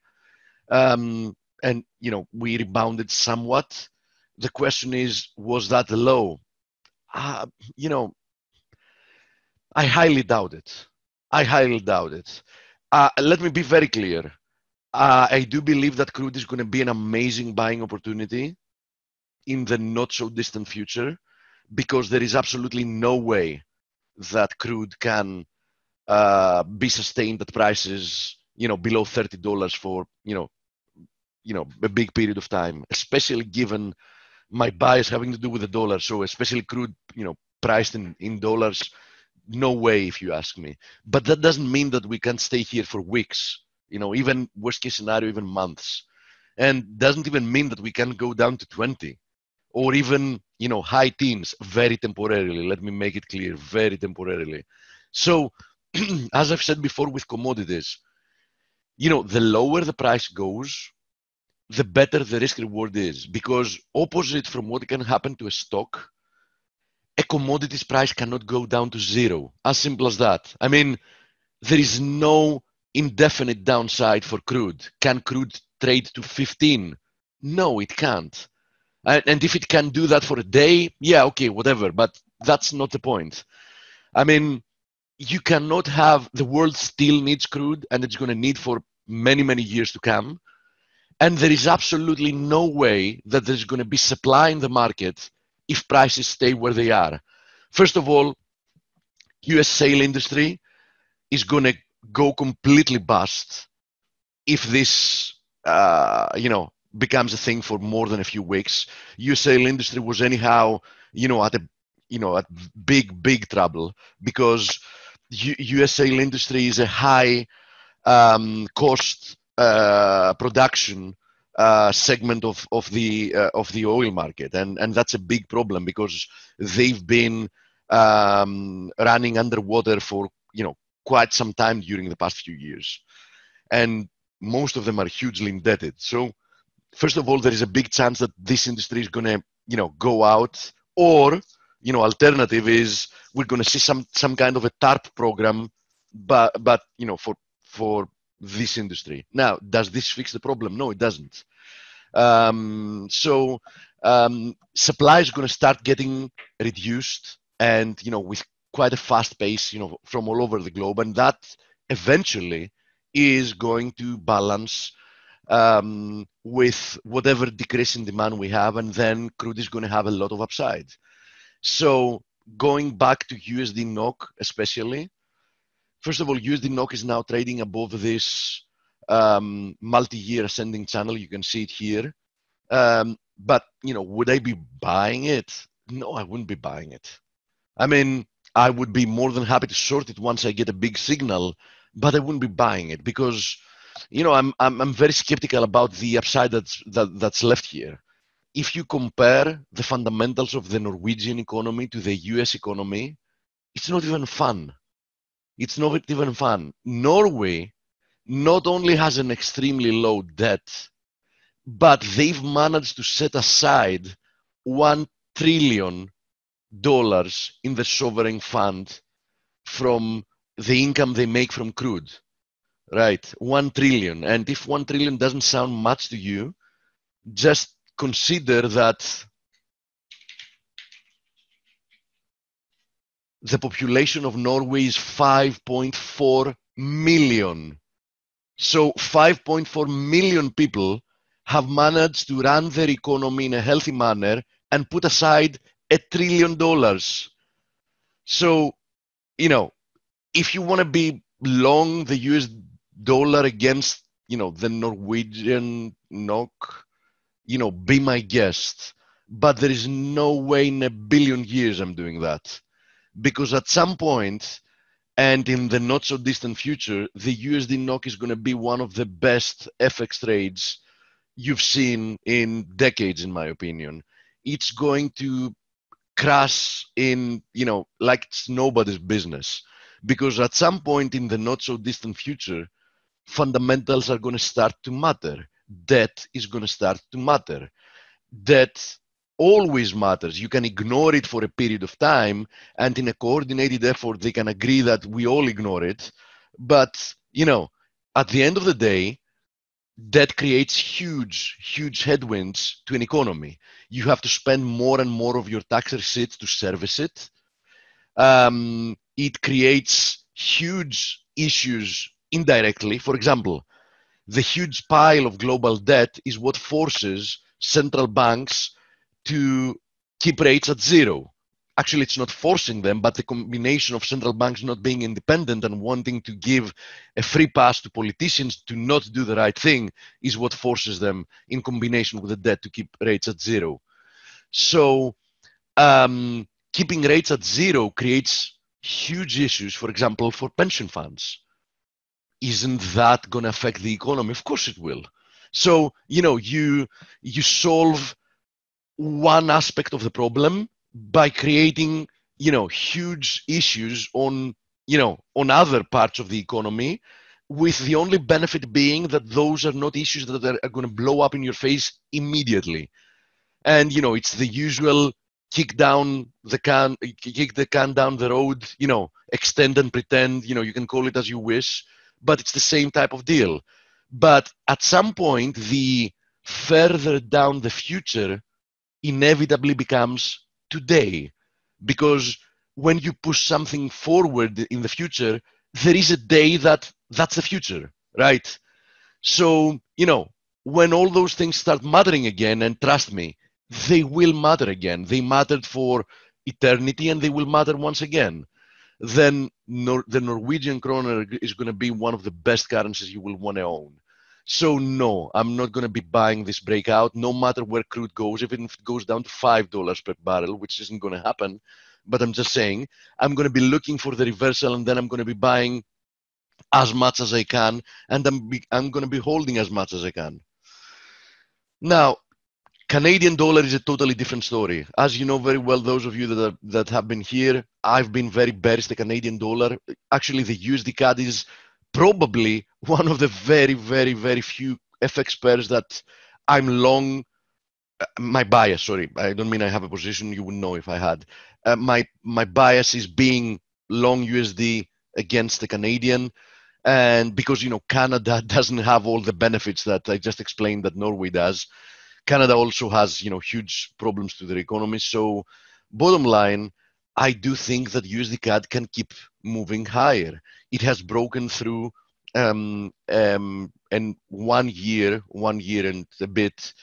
Um, and you know we rebounded somewhat. The question is, was that low? Uh, you know, I highly doubt it. I highly doubt it. Uh, let me be very clear. Uh, I do believe that crude is going to be an amazing buying opportunity in the not so distant future because there is absolutely no way that crude can uh, be sustained at prices you know below $30 for you know you know a big period of time especially given my bias having to do with the dollar. So especially crude you know priced in, in dollars no way if you ask me. But that doesn't mean that we can't stay here for weeks you know even worst case scenario even months. And doesn't even mean that we can go down to 20 or even you know high teens very temporarily. Let me make it clear very temporarily. So as i've said before with commodities you know the lower the price goes the better the risk reward is because opposite from what can happen to a stock a commodities price cannot go down to zero. As simple as that. I mean there is no indefinite downside for crude. Can crude trade to 15 no it can't. And, if it can do that for a day yeah okay whatever but that's not the point. I mean you cannot have the world still needs crude and it's going to need for many many years to come and there is absolutely no way that there's going to be supply in the market if prices stay where they are. First of all, US shale industry is going to go completely bust if this, uh, you know, becomes a thing for more than a few weeks. US shale industry was anyhow, you know, at a, you know, at big, big trouble because U- US shale industry is a high um, cost production uh, segment of of the uh, of the oil market, and and that's a big problem because they've been um, running underwater for you know quite some time during the past few years, and most of them are hugely indebted. So, first of all, there is a big chance that this industry is going to you know go out, or you know, alternative is we're going to see some some kind of a TARP program, but but you know for for this industry. Now, does this fix the problem? No, it doesn't. Um, so um, supply is going to start getting reduced, and you know, with quite a fast pace, you know, from all over the globe, and that eventually is going to balance um, with whatever decrease in demand we have, and then crude is going to have a lot of upside. So going back to USD NOK, especially, first of all, USD NOK is now trading above this um, multi-year ascending channel. You can see it here. Um, but you know, would I be buying it? No, I wouldn't be buying it. I mean, I would be more than happy to short it once I get a big signal, but I wouldn't be buying it because, you know, I'm I'm, I'm very skeptical about the upside that's that, that's left here. If you compare the fundamentals of the Norwegian economy to the U.S. economy, it's not even fun. It's not even fun. Norway not only has an extremely low debt, but they've managed to set aside one trillion dollars in the sovereign fund from the income they make from crude. Right, one trillion. And if one trillion doesn't sound much to you, just consider that the population of Norway is 5.4 million. So 5.4 million people have managed to run their economy in a healthy manner and put aside a trillion dollars. So, you know, if you want to be long the US dollar against, you know, the Norwegian NOK, you know, be my guest. But there is no way in a billion years I'm doing that. Because at some point, and in the not so distant future, the USD NOK is going to be one of the best FX trades you've seen in decades, in my opinion. It's going to crash in, you know, like it's nobody's business. Because at some point in the not so distant future, fundamentals are going to start to matter. Debt is going to start to matter. Debt always matters. You can ignore it for a period of time, and in a coordinated effort, they can agree that we all ignore it. But, you know, at the end of the day, that creates huge, huge headwinds to an economy. You have to spend more and more of your tax receipts to service it. Um, it creates huge issues indirectly. For example, the huge pile of global debt is what forces central banks to keep rates at zero. Actually, it's not forcing them, but the combination of central banks not being independent and wanting to give a free pass to politicians to not do the right thing is what forces them, in combination with the debt, to keep rates at zero. So, um, keeping rates at zero creates huge issues, for example, for pension funds. Isn't that going to affect the economy? Of course it will. So, you know, you you solve one aspect of the problem by creating you know huge issues on you know on other parts of the economy with the only benefit being that those are not issues that are, going to blow up in your face immediately. And you know it's the usual kick down the can kick the can down the road you know extend and pretend you know you can call it as you wish but it's the same type of deal. But at some point the further down the future inevitably becomes today. Because when you push something forward in the future there is a day that that's the future right? So you know when all those things start mattering again and trust me they will matter again. They mattered for eternity and they will matter once again. Then Nor- the norwegian kroner is going to be one of the best currencies you will want to own so no, I'm not going to be buying this breakout, no matter where crude goes, even if it goes down to five dollars per barrel, which isn't going to happen. But I'm just saying, I'm going to be looking for the reversal, and then I'm going to be buying as much as I can, and I'm be, I'm going to be holding as much as I can. Now, Canadian dollar is a totally different story. As you know very well, those of you that are, that have been here, I've been very bearish the Canadian dollar. Actually, the USD CAD is probably one of the very, very, very few FX pairs that I'm long. Uh, my bias, sorry, I don't mean I have a position. You would know if I had. Uh, my my bias is being long USD against the Canadian, and because you know Canada doesn't have all the benefits that I just explained that Norway does. Canada also has you know huge problems to their economy. So, bottom line, I do think that USD CAD can keep moving higher. It has broken through um, um, and one year, one year and a bit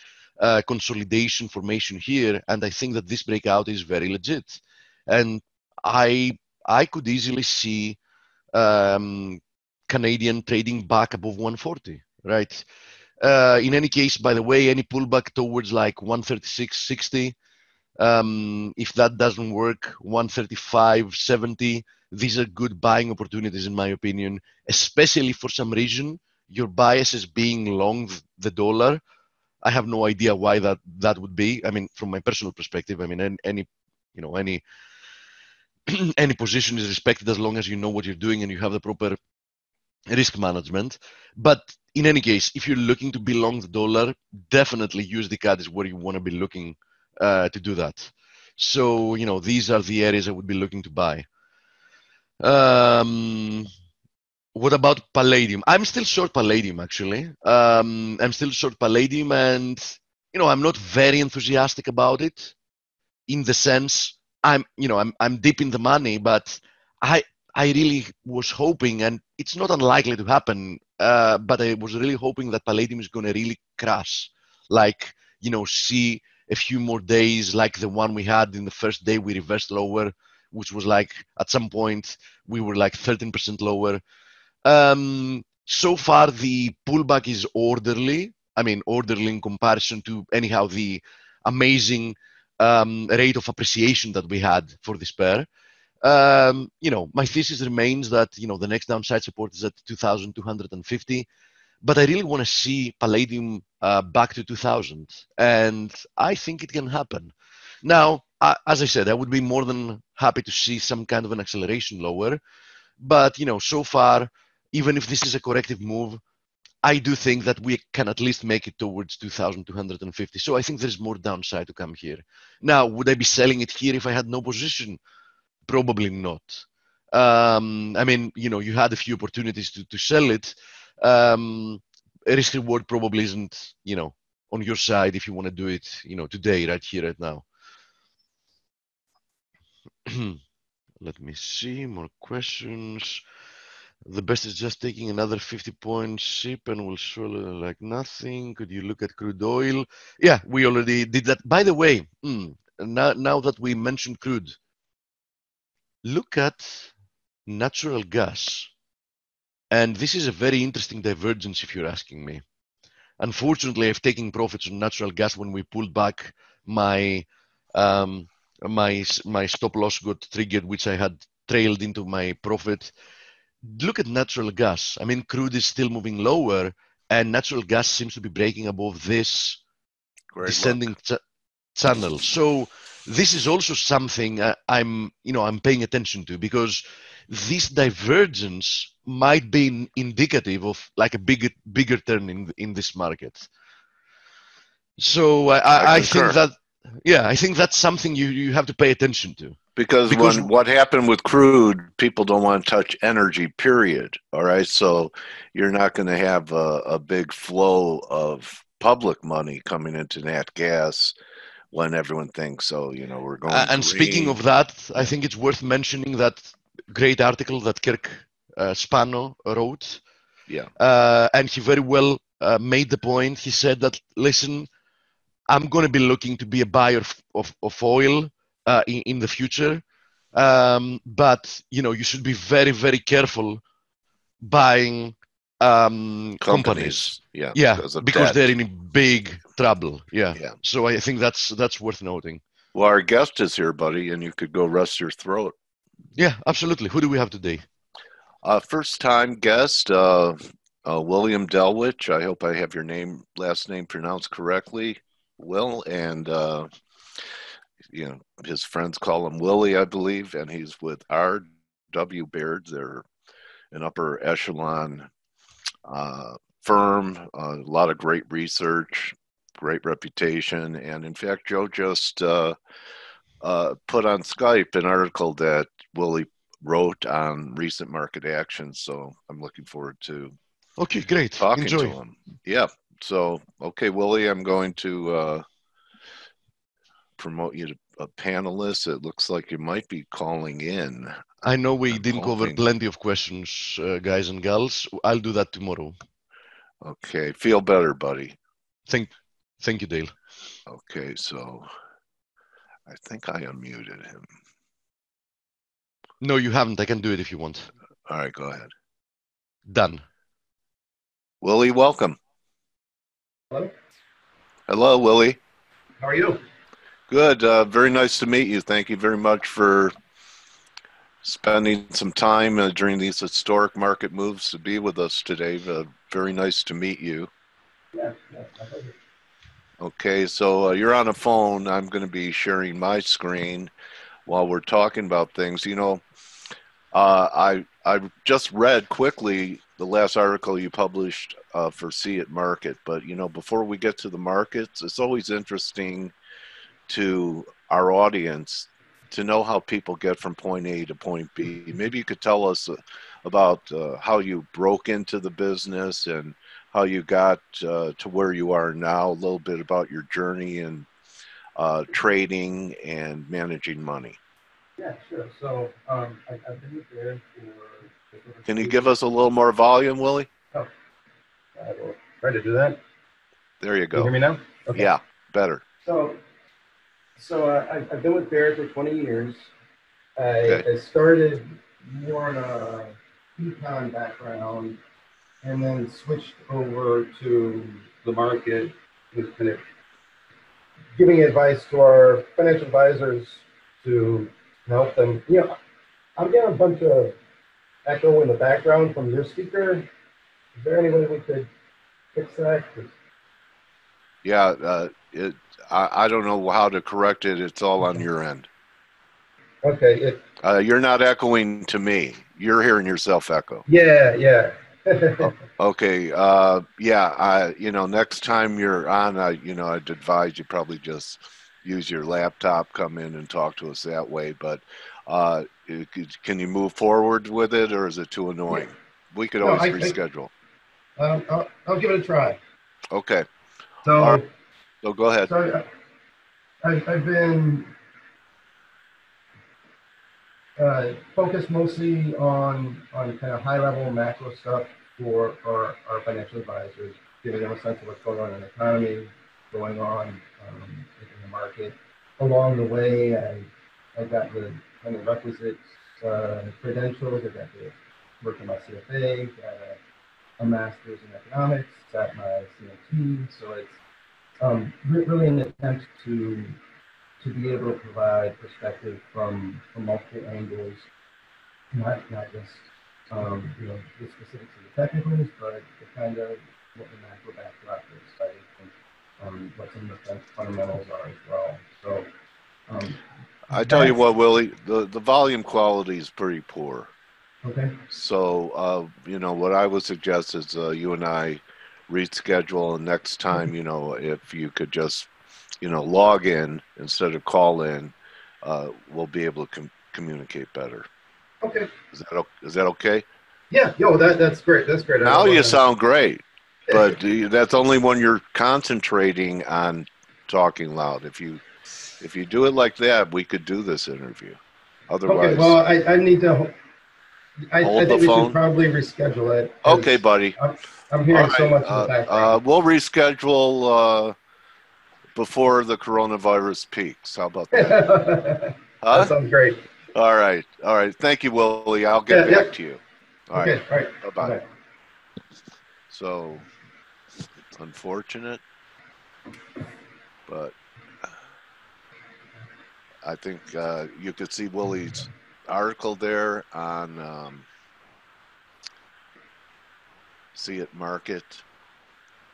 uh, consolidation formation here, and I think that this breakout is very legit. And I I could easily see um, Canadian trading back above 140, right? Uh, in any case, by the way, any pullback towards like 136.60 um, if that doesn't work, 135, 70, these are good buying opportunities, in my opinion, especially for some reason your bias is being long the dollar. I have no idea why that that would be. I mean, from my personal perspective, I mean, any, you know, any any position is respected as long as you know what you're doing and you have the proper risk management. But in any case, if you're looking to be long the dollar, definitely USD CAD is where you want to be looking uh, to do that. So, you know, these are the areas I would be looking to buy. Um, what about palladium? I'm still short palladium, actually. Um, I'm still short palladium, and you know, I'm not very enthusiastic about it. In the sense, I'm, you know, I'm, I'm deep in the money, but I, I really was hoping, and it's not unlikely to happen. Uh, but I was really hoping that palladium is going to really crash, like you know, see a few more days like the one we had in the first day we reversed lower which was like at some point we were like 13% lower. Um, so far the pullback is orderly. I mean orderly in comparison to anyhow the amazing um, rate of appreciation that we had for this pair. Um, you know my thesis remains that you know the next downside support is at 2250 but I really want to see Palladium uh, back to 2000, and I think it can happen. Now, uh, as I said, I would be more than happy to see some kind of an acceleration lower, but you know, so far, even if this is a corrective move, I do think that we can at least make it towards 2,250. So I think there's more downside to come here. Now, would I be selling it here if I had no position? Probably not. Um, I mean, you know, you had a few opportunities to, to sell it, um, risk reward probably isn't you know on your side if you want to do it you know today right here right now let me see more questions The best is just taking another 50 point ship and will surely like nothing. Could you look at crude oil? Yeah, we already did that. By the way, mm, now, now that we mentioned crude, look at natural gas. And this is a very interesting divergence if you're asking me. Unfortunately, I've taken profits on natural gas when we pulled back my um, my my stop loss got triggered, which I had trailed into my profit look at natural gas. I mean, crude is still moving lower, and natural gas seems to be breaking above this Great descending ch- channel. So this is also something uh, I'm, you know, I'm paying attention to because this divergence might be indicative of like a bigger, bigger turn in in this market. So I, I, I think that, yeah, I think that's something you you have to pay attention to. Because, because when what happened with crude, people don't want to touch energy, period. All right. So you're not going to have a, a big flow of public money coming into nat gas when everyone thinks so you know we're going uh, and green. speaking of that i think it's worth mentioning that great article that kirk uh, spano wrote yeah uh, and he very well uh, made the point he said that listen i'm going to be looking to be a buyer of, of, oil uh, in, in, the future. Um, but you know, you should be very, very careful buying um, companies. companies. Yeah, yeah, because, because they're in big trouble. Yeah. yeah. So I think that's that's worth noting. Well, our guest is here, buddy, and you could go rest your throat. Yeah, absolutely. Who do we have today? Uh, first time guest, uh, uh, William Delwiche. I hope I have your name, last name pronounced correctly, Will. And uh, you know, his friends call him Willie, I believe, and he's with R.W. Baird. They're an upper echelon uh, firm, uh, a lot of great research, great reputation, and in fact, Joe just uh, uh put on Skype an article that Willie wrote on recent market actions. So I'm looking forward to okay, great, talking Enjoy. to him. Yeah. So okay, Willie, I'm going to uh, promote you to a panelist. It looks like you might be calling in. I know we I'm didn't hoping. cover plenty of questions, uh, guys and gals. I'll do that tomorrow. Okay. Feel better, buddy. Thank, thank you, Dale. Okay. So I think I unmuted him. No, you haven't. I can do it if you want. All right. Go ahead. Done. Willie, welcome. Hello. Hello, Willie. How are you? Good. Uh, very nice to meet you. Thank you very much for spending some time uh, during these historic market moves to be with us today. Uh, very nice to meet you. Yeah, yeah Okay, so uh, you're on a phone. I'm going to be sharing my screen while we're talking about things. You know, uh, I I just read quickly the last article you published uh, for See It Market, but you know, before we get to the markets, it's always interesting to our audience to know how people get from point A to point B. Maybe you could tell us uh, about uh, how you broke into the business and how you got uh, to where you are now, a little bit about your journey in uh, trading and managing money. Yeah, sure. So um, I, have been with Baird for. Can you give us a little more volume, Willie? Oh, I will try to do that. There you go. Can you hear me now? Okay. Yeah, better. So so uh, I, have been with Baird for 20 years. I, okay. I started more in a econ background and then switched over to the market with kind of giving advice to our financial advisors to help them. You know, I'm getting a bunch of echo in the background from your speaker. Is there any way we could fix that? Yeah, uh, it, I, I don't know how to correct it. It's all on your end. Okay. It, uh, you're not echoing to me. You're hearing yourself echo. Yeah, yeah. oh, okay. Uh, yeah. I, you know, next time you're on, I, you know, I'd advise you probably just use your laptop, come in and talk to us that way. But uh, it, can you move forward with it, or is it too annoying? We could always I, reschedule. I, um, I'll, I'll, give it a try. Okay. So. So go ahead. So I, I've been uh, focus mostly on on kind of high level macro stuff for our, our financial advisors, giving them a sense of what's going on in the economy, going on um, the market. Along the way, I I got the kind of requisite uh, credentials. I got to work on my CFA, got a, a master's in economics, got my CMT. So it's um, really an attempt to to be able to provide perspective from from multiple angles, not not just um, you know the specifics of the technicals, but the kind of what the macro backdrop like and um, what some of the fundamentals are as well. So. Um, I tell you what, Willie, the, the volume quality is pretty poor. Okay. So, uh, you know, what I would suggest is uh, you and I reschedule, and next time, you know, if you could just, you know, log in instead of call in, uh, we'll be able to com- communicate better. Okay. Is that is that okay? Yeah. Yo, that that's great. That's great. Now you sound great, but that's only when you're concentrating on talking loud. If you if you do it like that, we could do this interview. Otherwise, okay. Well, I, I need to. I, I think we phone. should probably reschedule it. Okay, buddy. I'm, I'm hearing right. so much uh, in the uh, background. Uh, we'll reschedule uh, before the coronavirus peaks. How about that? huh? That sounds great. All right. All right. Thank you, Willie. I'll get yeah, back yeah. to you. All okay. right. All right. Bye-bye. Bye. So, unfortunate, but I think uh, you could see Willie's article there on um, See It Market.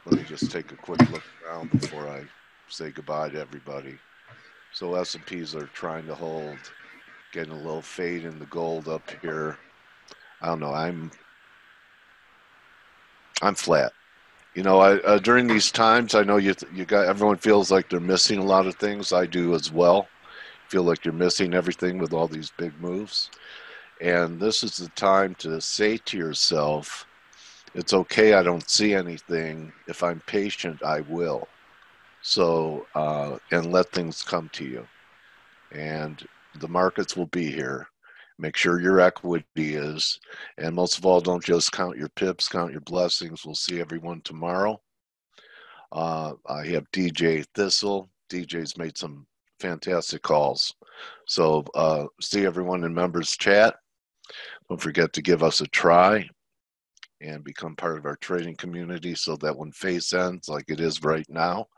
Let me just take a quick look around before I say goodbye to everybody. So S&Ps are trying to hold, getting a little fade in the gold up here. I don't know. I'm I'm flat. You know, I, uh, during these times, I know you you got everyone feels like they're missing a lot of things. I do as well feel like you're missing everything with all these big moves. And this is the time to say to yourself, it's okay, I don't see anything. If I'm patient, I will. So, uh, and let things come to you. And the markets will be here. Make sure your equity is. And most of all, don't just count your pips, count your blessings. We'll see everyone tomorrow. Uh, I have DJ Thistle. DJ's made some fantastic calls. So uh, see everyone in members chat. Don't forget to give us a try and become part of our trading community so that when FACE ends like it is right now,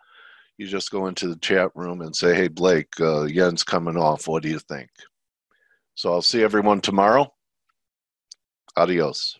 you just go into the chat room and say, hey, Blake, uh, yen's coming off. What do you think? So I'll see everyone tomorrow. Adios.